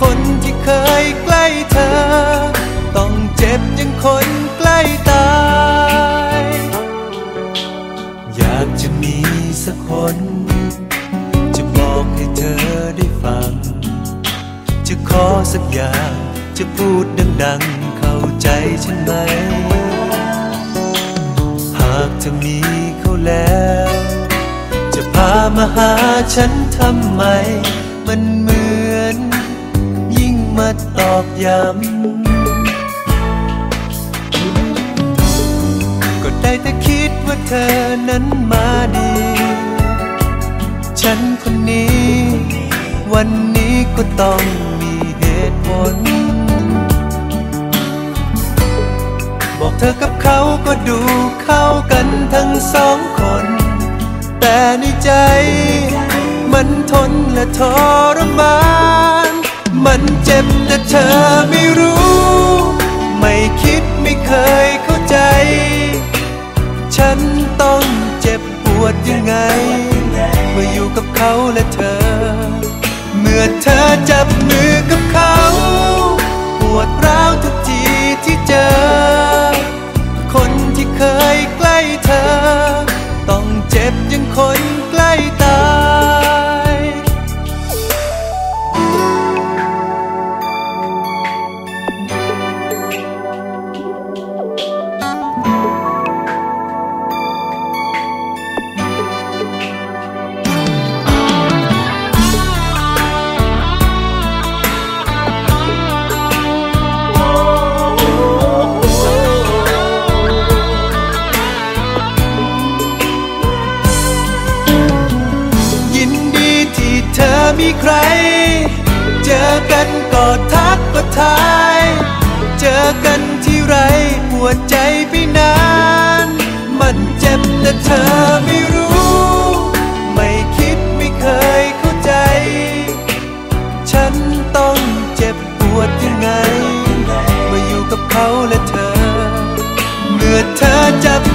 คนที่เคยใกล้เธอ ต้องเจ็บยังคนใกล้ตาย อยากจะมีสักคน จะบอกให้เธอได้ฟัง จะขอสักอย่าง จะพูดดังๆ เข้าใจฉันไหม หากเธอมีเขาแล้ว จะพามาหาฉัน ทำไม มันเหมือน ยิ่งมาตอกย้ำก็ได้แต่คิดว่าเธอนั้นมาดี ฉันคนนี้ วันนี้ก็ต้องมีเหตุผล บอกเธอกับเขาก็ดูเข้ากันทั้งสองคน แต่ในใจ มันทนและทรมาน มันเจ็บแต่เธอไม่รู้ ไม่คิดไม่เคยเข้าใจ ฉันต้องเจ็บปวดยังไง เมื่ออยู่กับเขาและเธอ เมื่อเธอจับมือ ทักก็ทาย เจอกันที่ไรปวดใจไปนาน มันเจ็บแต่เธอไม่รู้ ไม่คิดไม่เคยเข้าใจ ฉันต้องเจ็บปวดยังไงมื่อยู่กับเขาและเธอ เมื่อเธอจับ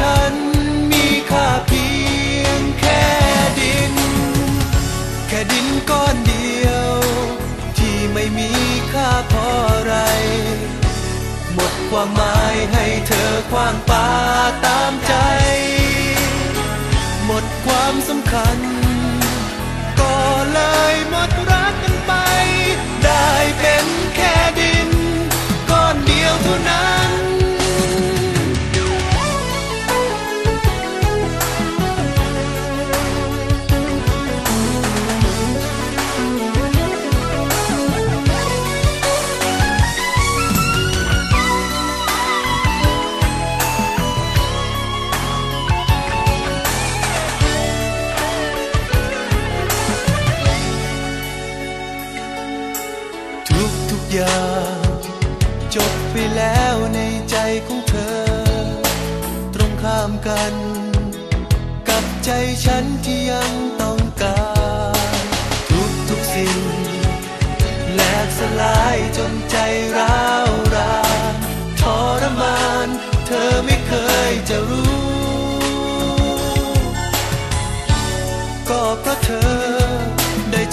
ฉันมีค่าเพียงแค่ดิน แค่ดินก้อนเดียว ที่ไม่มีค่าพอไร หมดความหมายให้เธอคว้างปาตามใจ หมดความสำคัญ ก็เลยหมดรักกันไป ได้เป็นแค่ดิน ก้อนเดียวเท่านั้น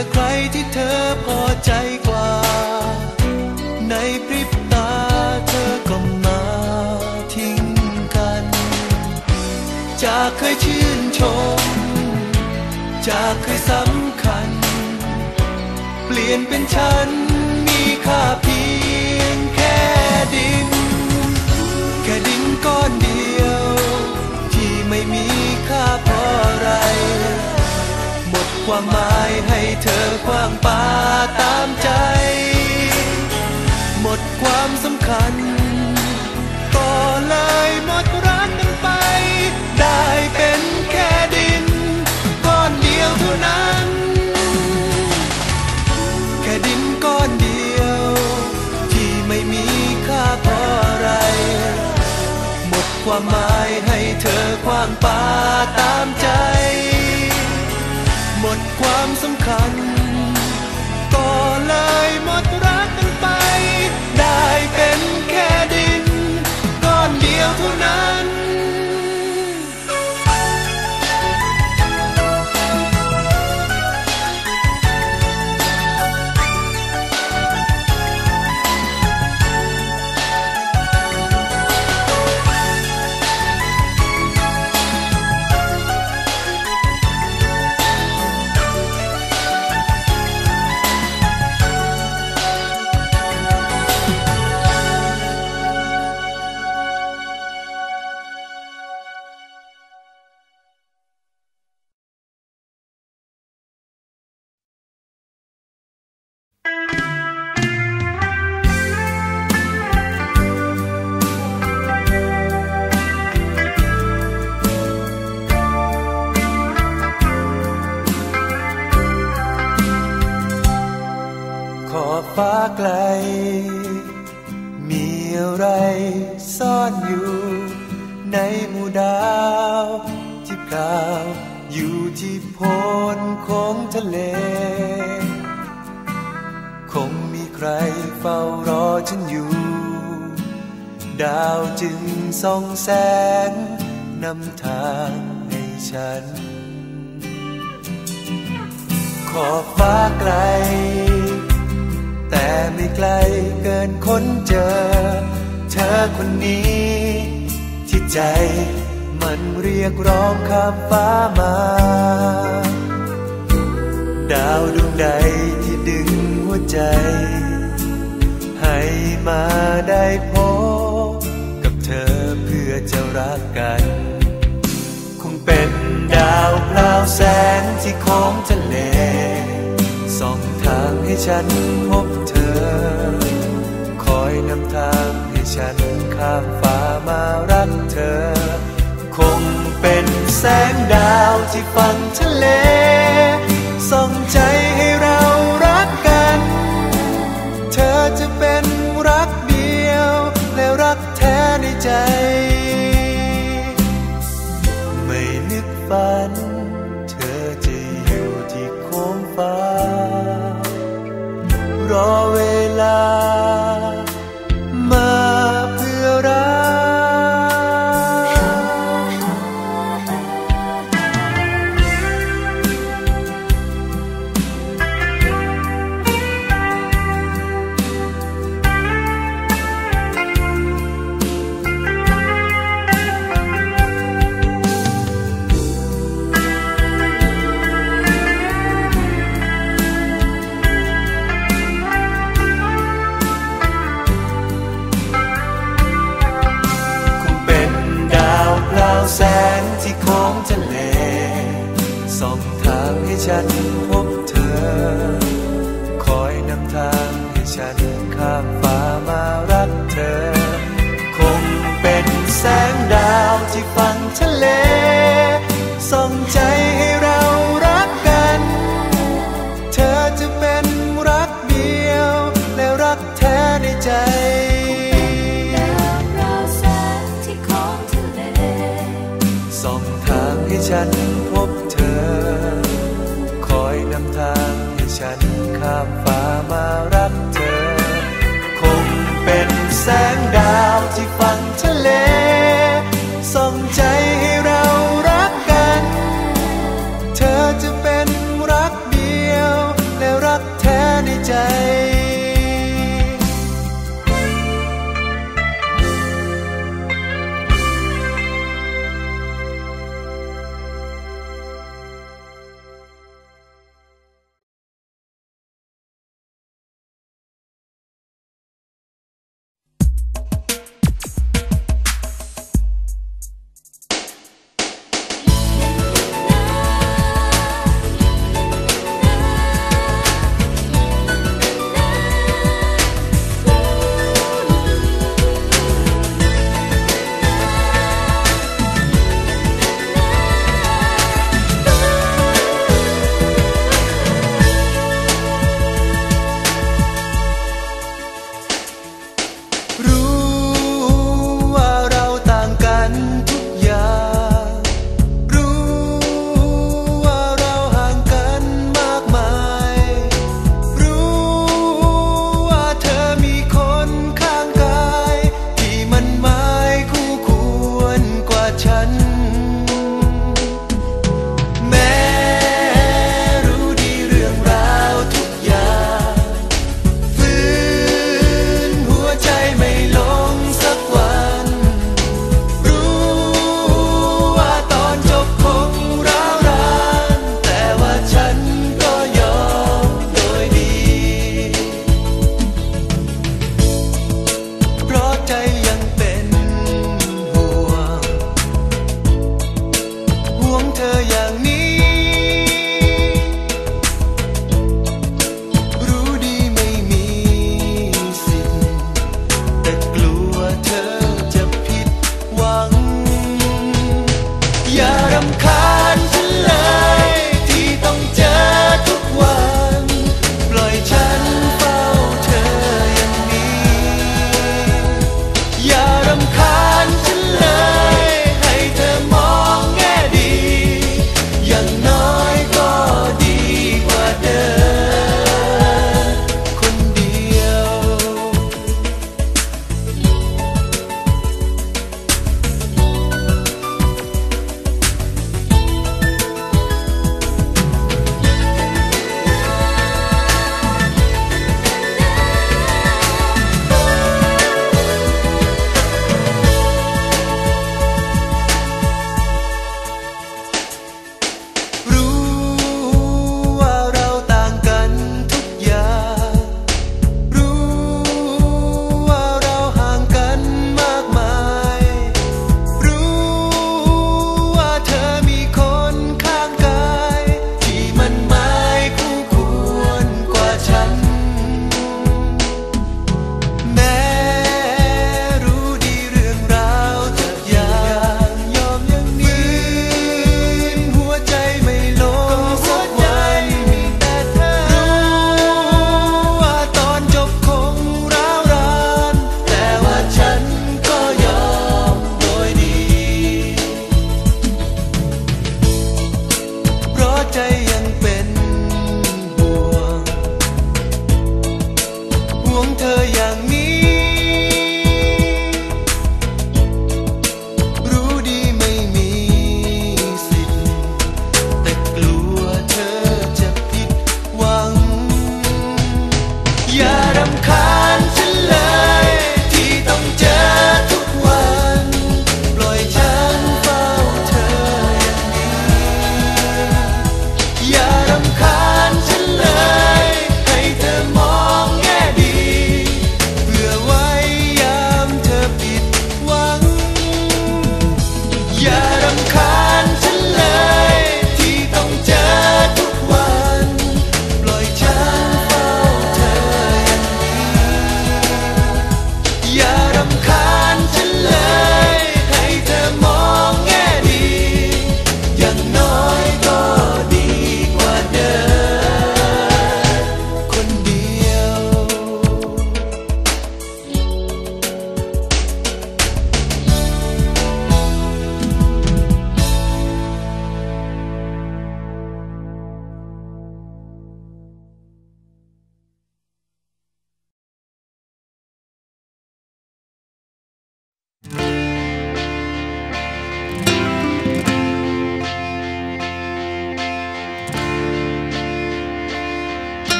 จะใครที่เธอพอใจกว่า ในพริบตาเธอก็มาทิ้งกัน จากเคยชื่นชม จากเคยสำคัญ เปลี่ยนเป็นฉัน ความหมายให้เธอคว้างปาตามใจ หมดความสำคัญ ก็เลยหมดรักกันไป ได้เป็นแค่ดินก้อนเดียวเท่านั้น แค่ดินก้อนเดียว ที่ไม่มีค่าพออะไร หมดความหมายให้เธอคว้างปาตามใจ ดความสำคัญ ก็เลยหมดรักกันไป ได้เป็นแค่ดินก้อนเดียวเท่านั้น ส่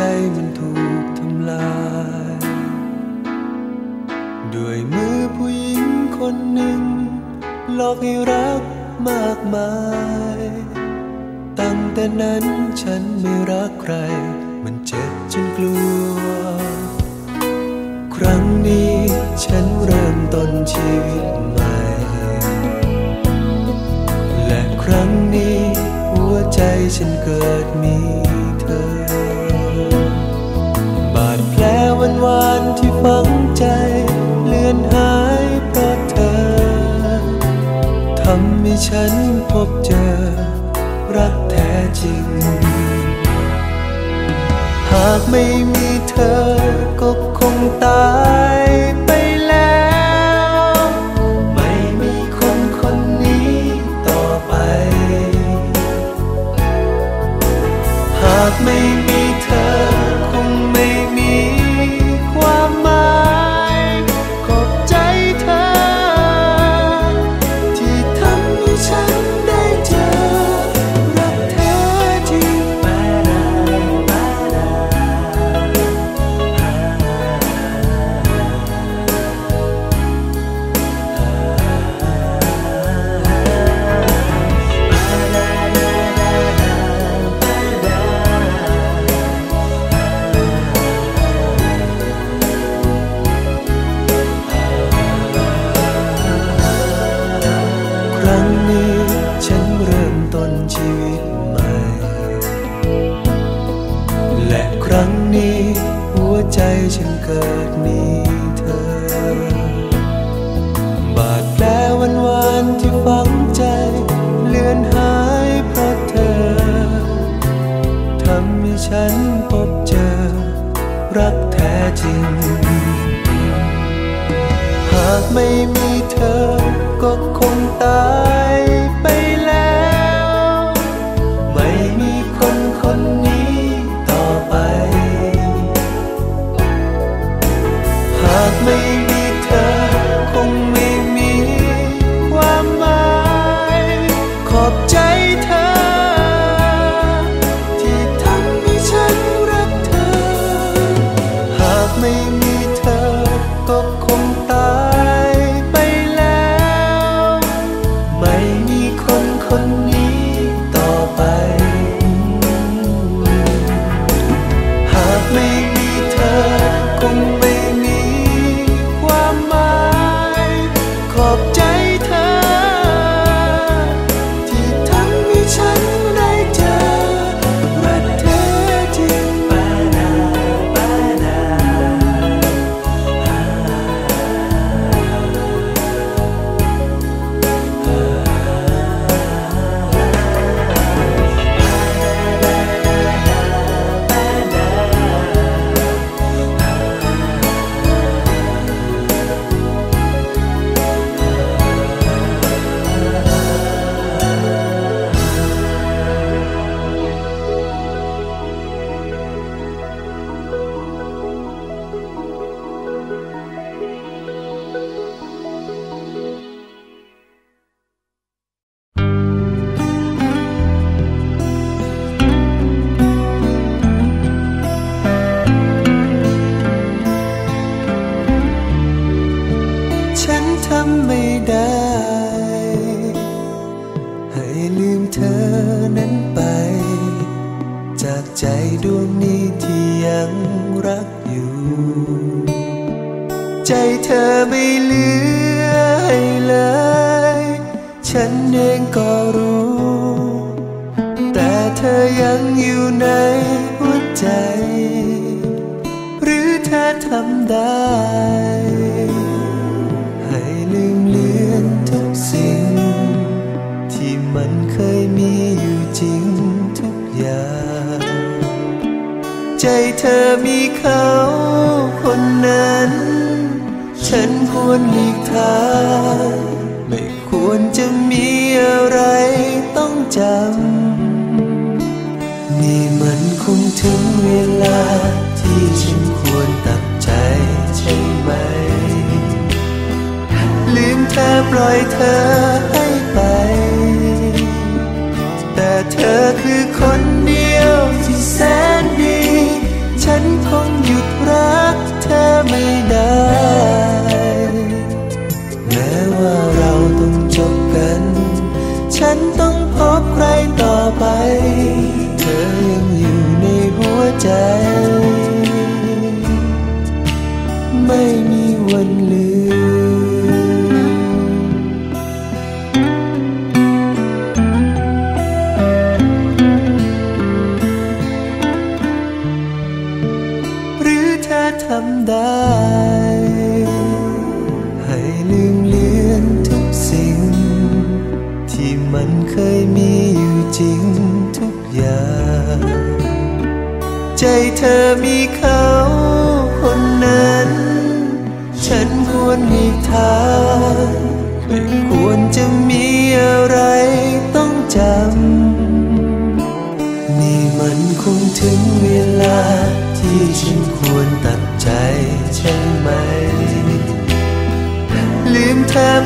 ใจมันถูกทำลาย ด้วยมือผู้หญิงคนหนึ่งหลอกให้รักมากมาย ตั้งแต่นั้นฉันไม่รักใคร มันเจ็บจนกลัว ครั้งนี้ฉันเริ่มต้นชีวิตใหม่ และครั้งนี้หัวใจฉันเกิดมี ฉันพบเจอ รักแท้จริง หากไม่มีเธอก็คงตาย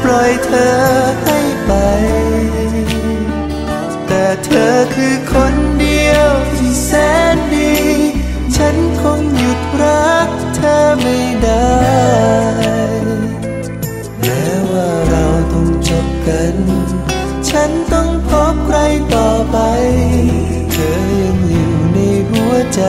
ปล่อยเธอให้ไป แต่เธอคือคนเดียวที่แสนดี ฉันคงหยุดรักเธอไม่ได้ แม้ว่าเราต้องจบกัน ฉันต้องพบใครต่อไป เธอยังอยู่ในหัวใจ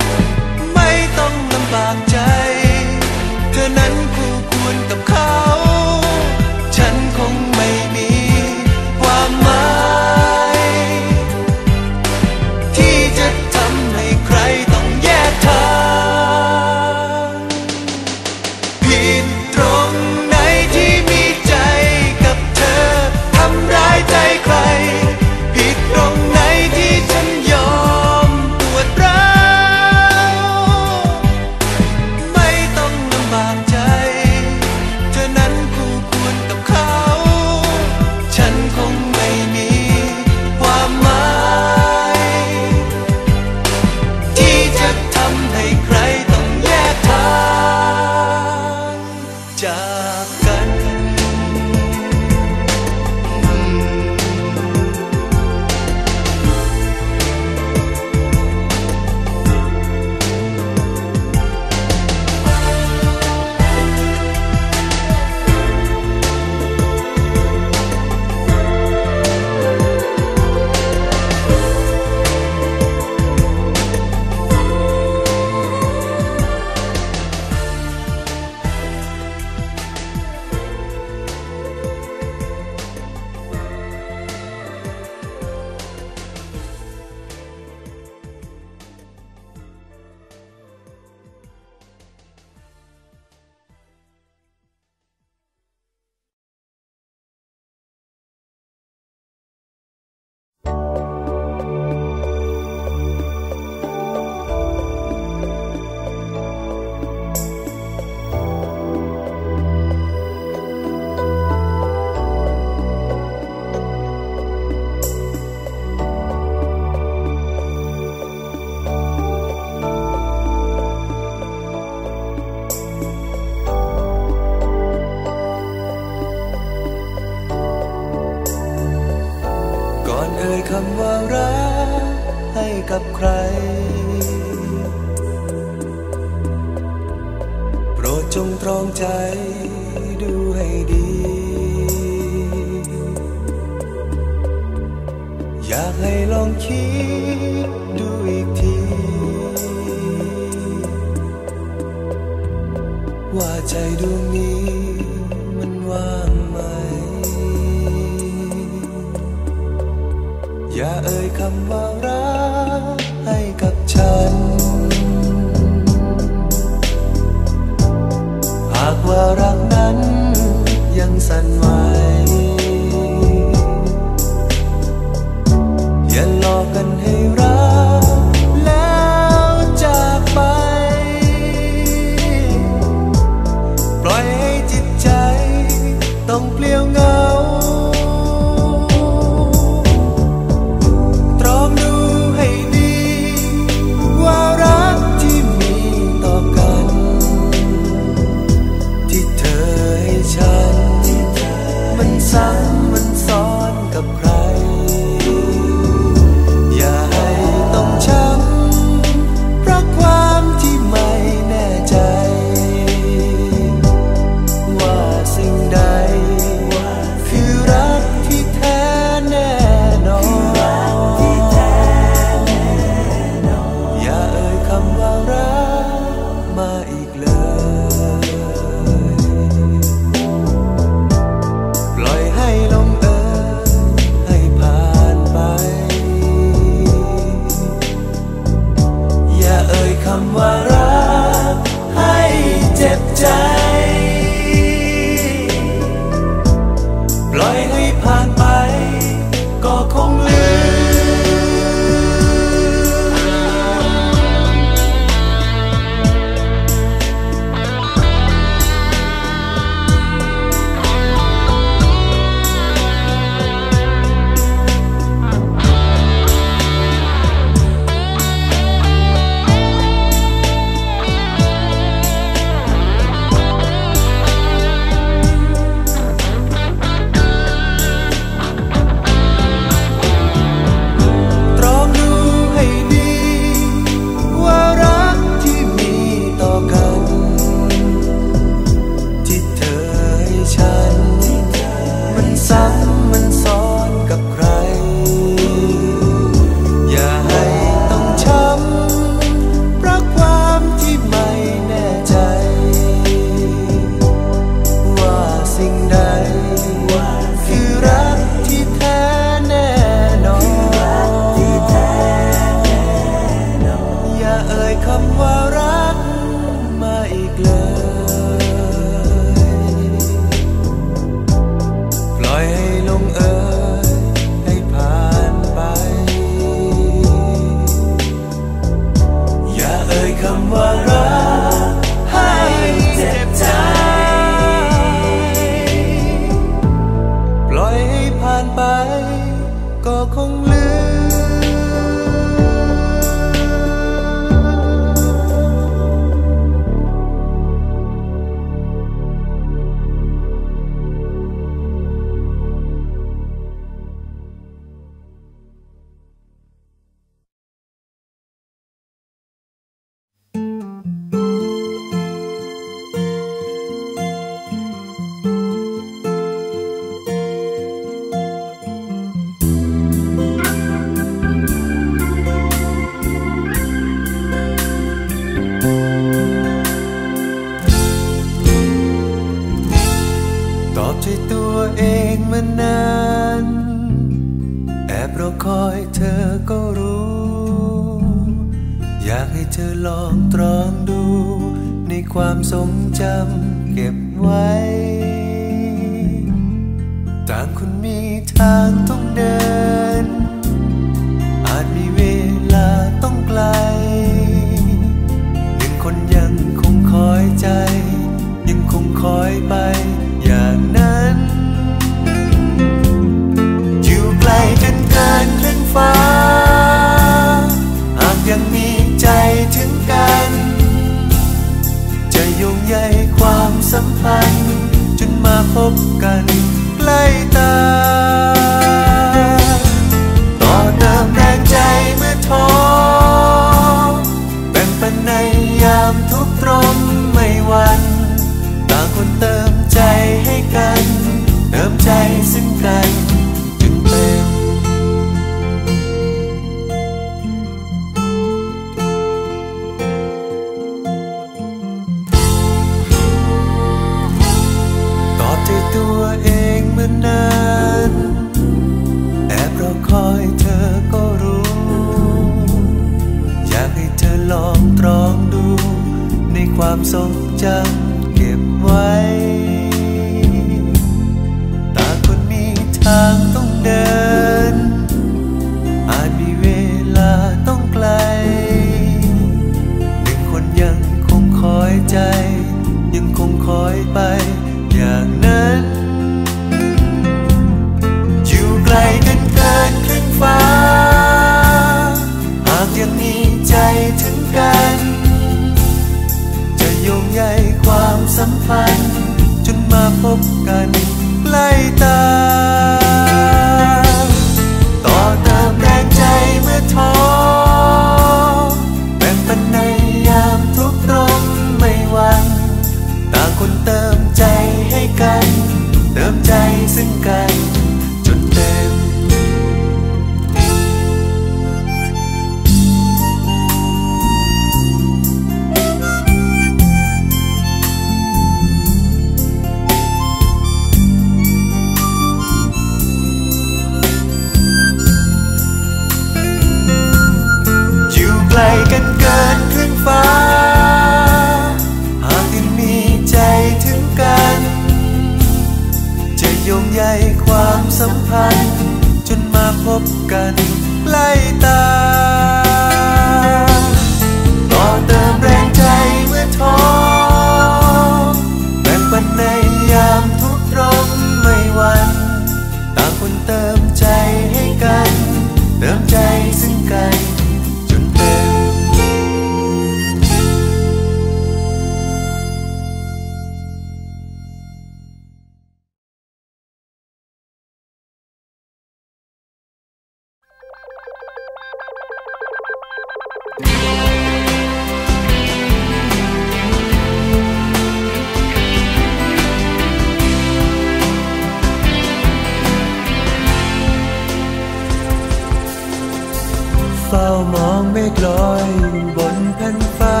เมฆลอยบนแผ่นฟ้า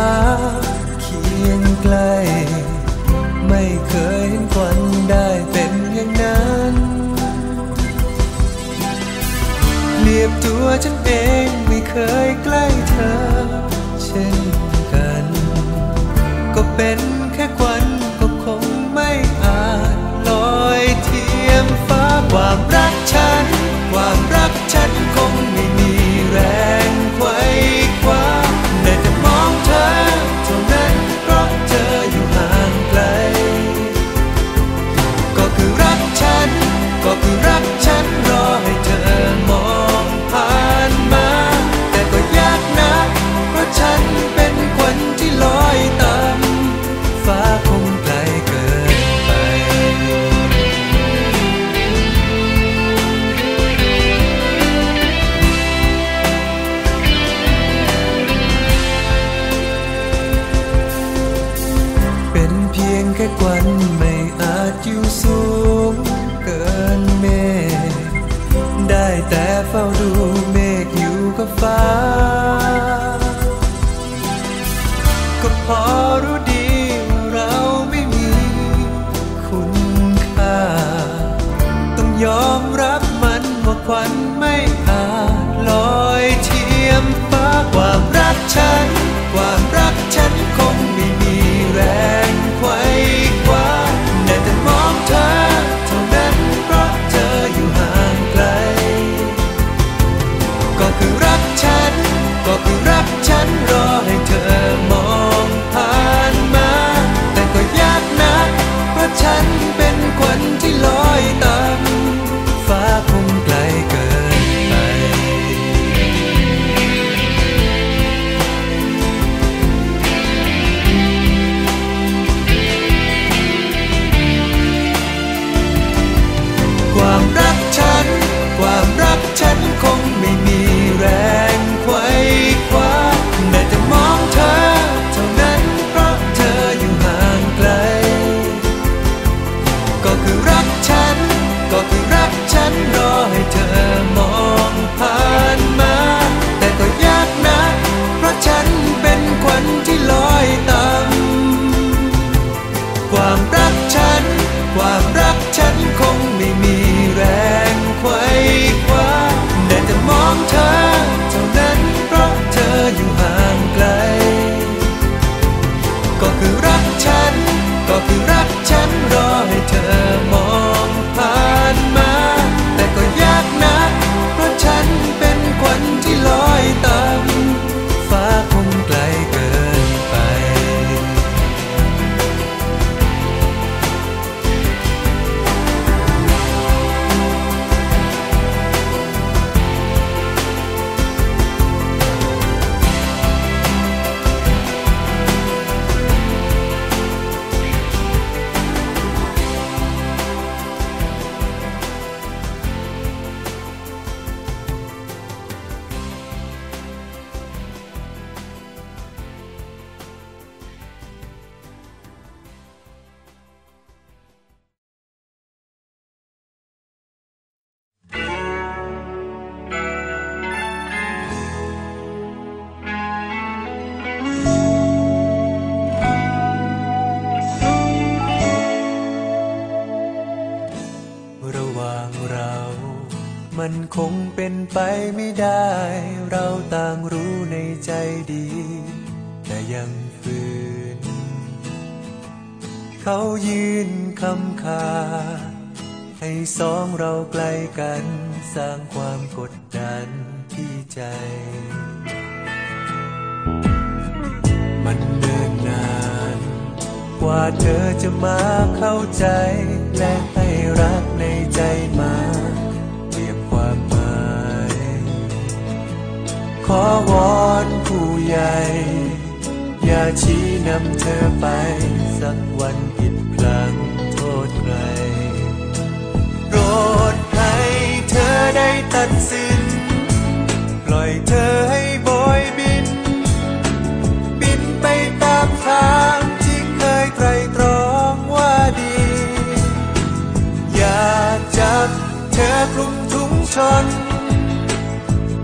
เคียงไกล ไม่เคยเห็นควันได้เป็นอย่างนั้นเรียบตัวฉันเองไม่เคยใกล้เธอ เช่นกัน ก็เป็นแค่ควันก็คงไม่อาจลอยเทียมฟ้าความรักฉันความ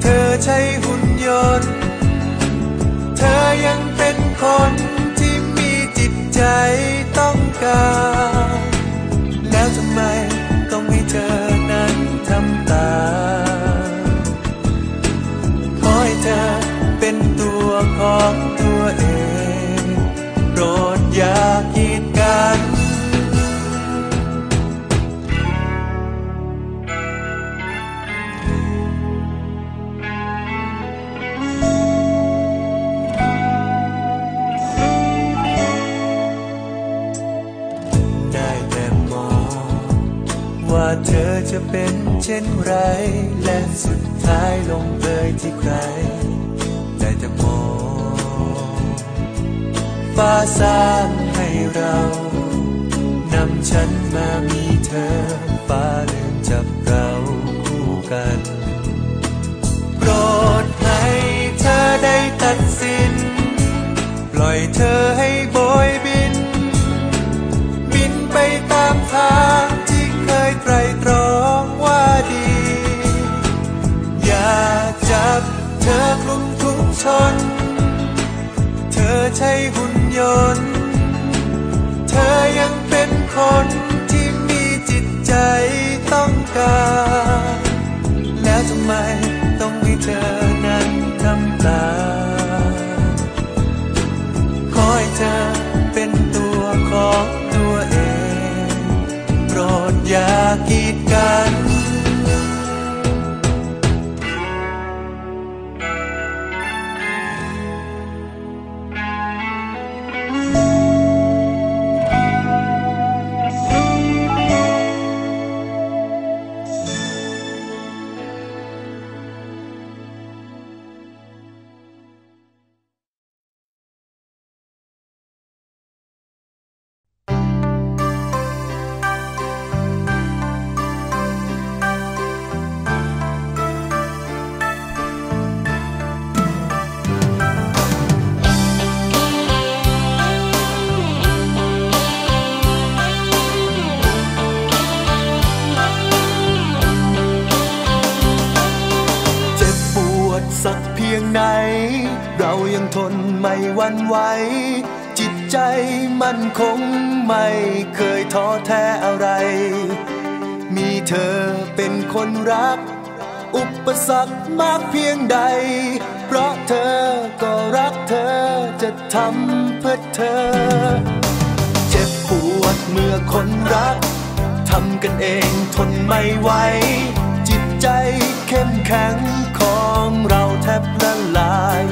เธอใช้หุ่นยนต์ เธอยังเป็นคนที่มีจิตใจต้องการ เป็นเช่นไร และสุดท้ายลงเอยที่ใคร ได้แต่มองฟ้าสร้างให้เรา นำฉันมามีเธอ ฟ้าลืมจับเราคู่กันโปรดให้เธอได้ตัดสิน ปล่อยเธอให้โบยบิน บินไปตามทาง น เธอใช้หุ่นยนต์ เธอยังเป็นคนที่มีจิตใจต้องการ แล้วทำไมต้องให้เธอนั้นทำตามขอให้เธอเป็นตัวของตัวเอง โปรดอย่ากีดกัน มากเพียงใด เพราะเธอก็รักเธอจะทำเพื่อเธอ เจ็บปวดเมื่อคนรักทำกันเองทนไม่ไหว จิตใจเข้มแข็งของเราแทบละลาย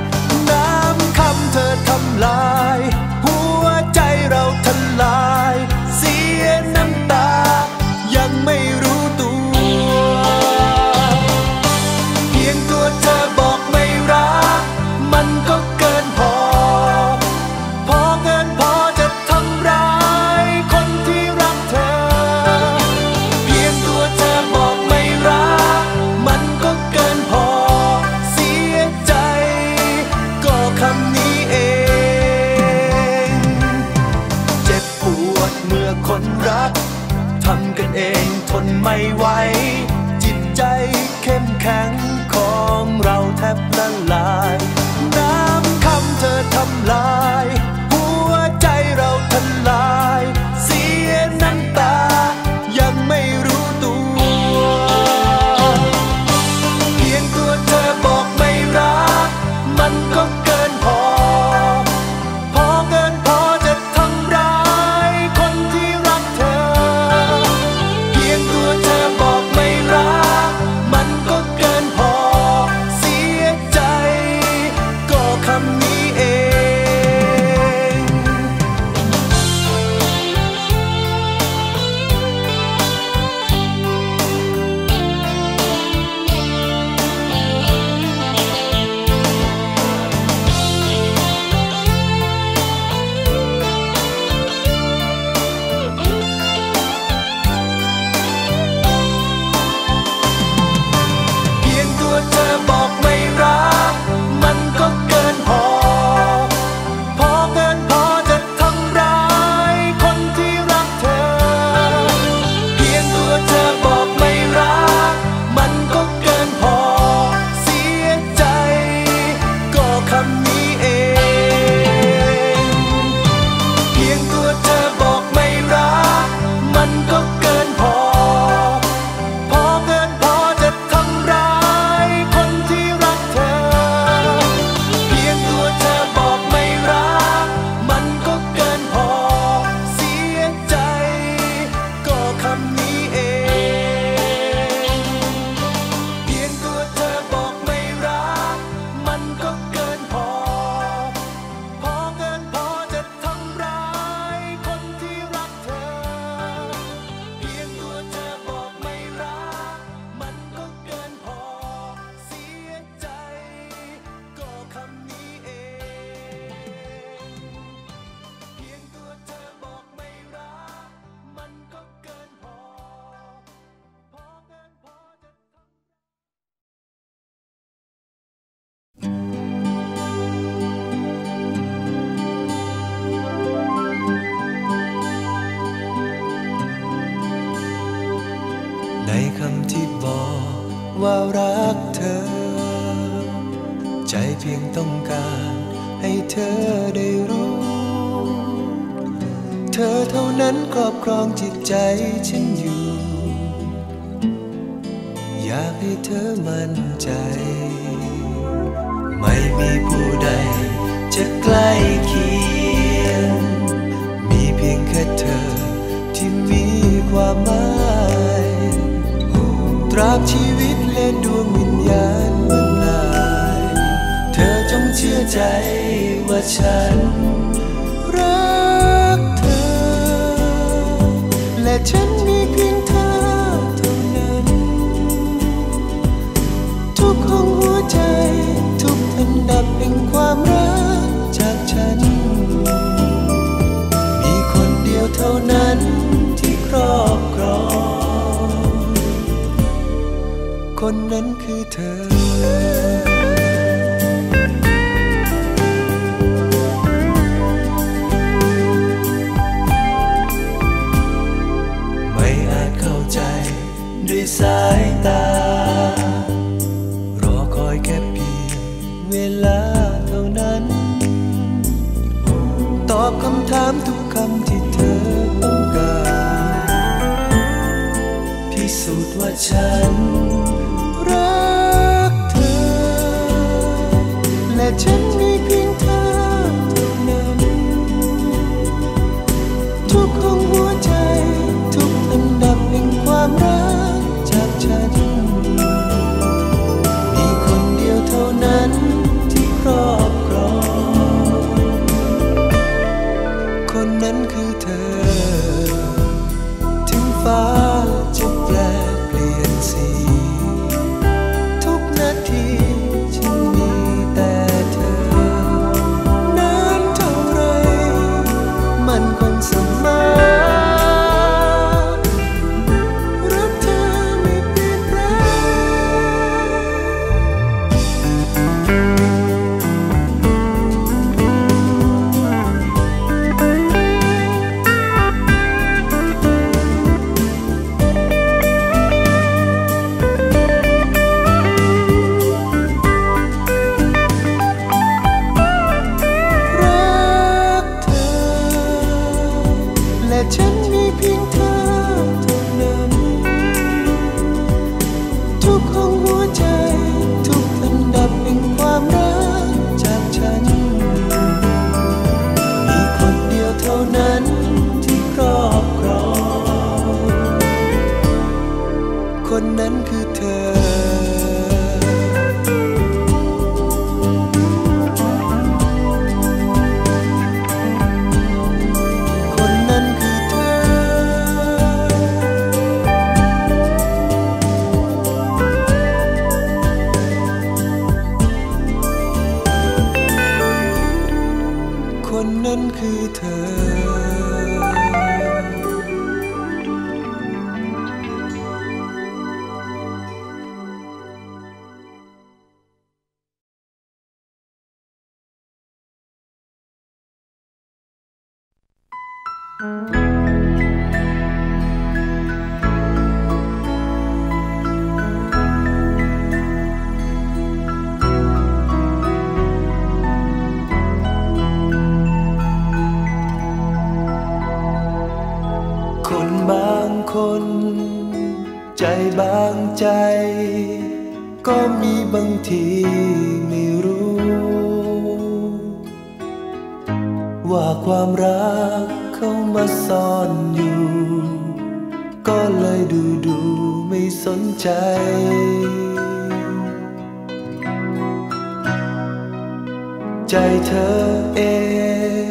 ใจเธอเอ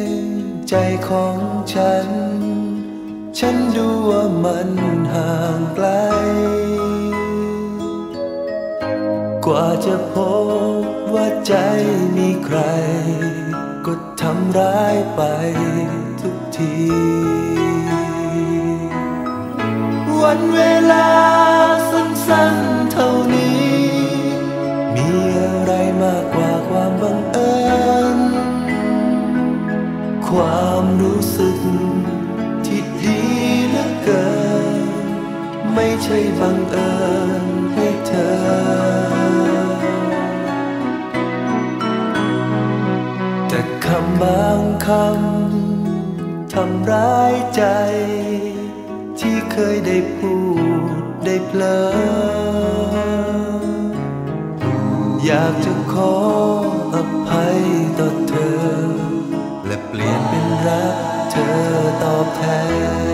ง ใจของฉัน ฉันดูว่ามันห่างไกล กว่าจะพบว่าใจมีใคร ก็ทำร้ายไปทุกที วันเวลาสั้นๆ ใช่บังเอิญให้เธอ แต่คำบางคำทำร้ายใจ ที่เคยได้พูดได้เพลออยากจะขออภัยต่อเธอ และเปลี่ยนเป็นรักเธอตอบแทน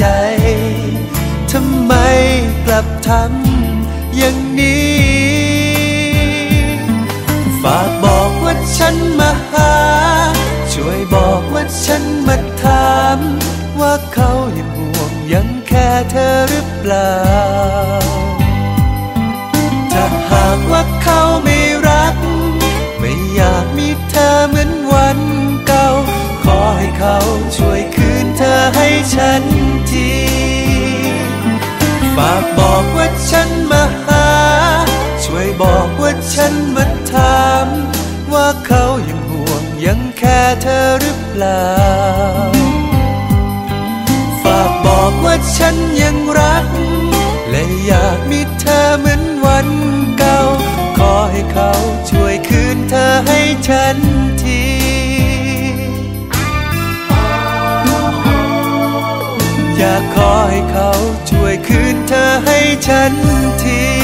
ใจ ทำไมกลับทำอย่างนี้ ฝากบอกว่าฉันมาหา ช่วยบอกว่าฉันมาถาม ว่าเขายังห่วงยังแค่เธอหรือเปล่า ถ้าหากว่าเขาไม่รัก ไม่อยากมีเธอเหมือนวันเก่า ขอให้เขาช่วยคืนเธอให้ฉัน อหรือเปล่า ฝากบอกว่าฉันยังรัก และอยากมีเธอเหมือนวันเก่า ขอให้เขาช่วยคืนเธอให้ฉันทีอยากขอให้เขาช่วยคืนเธอให้ฉันที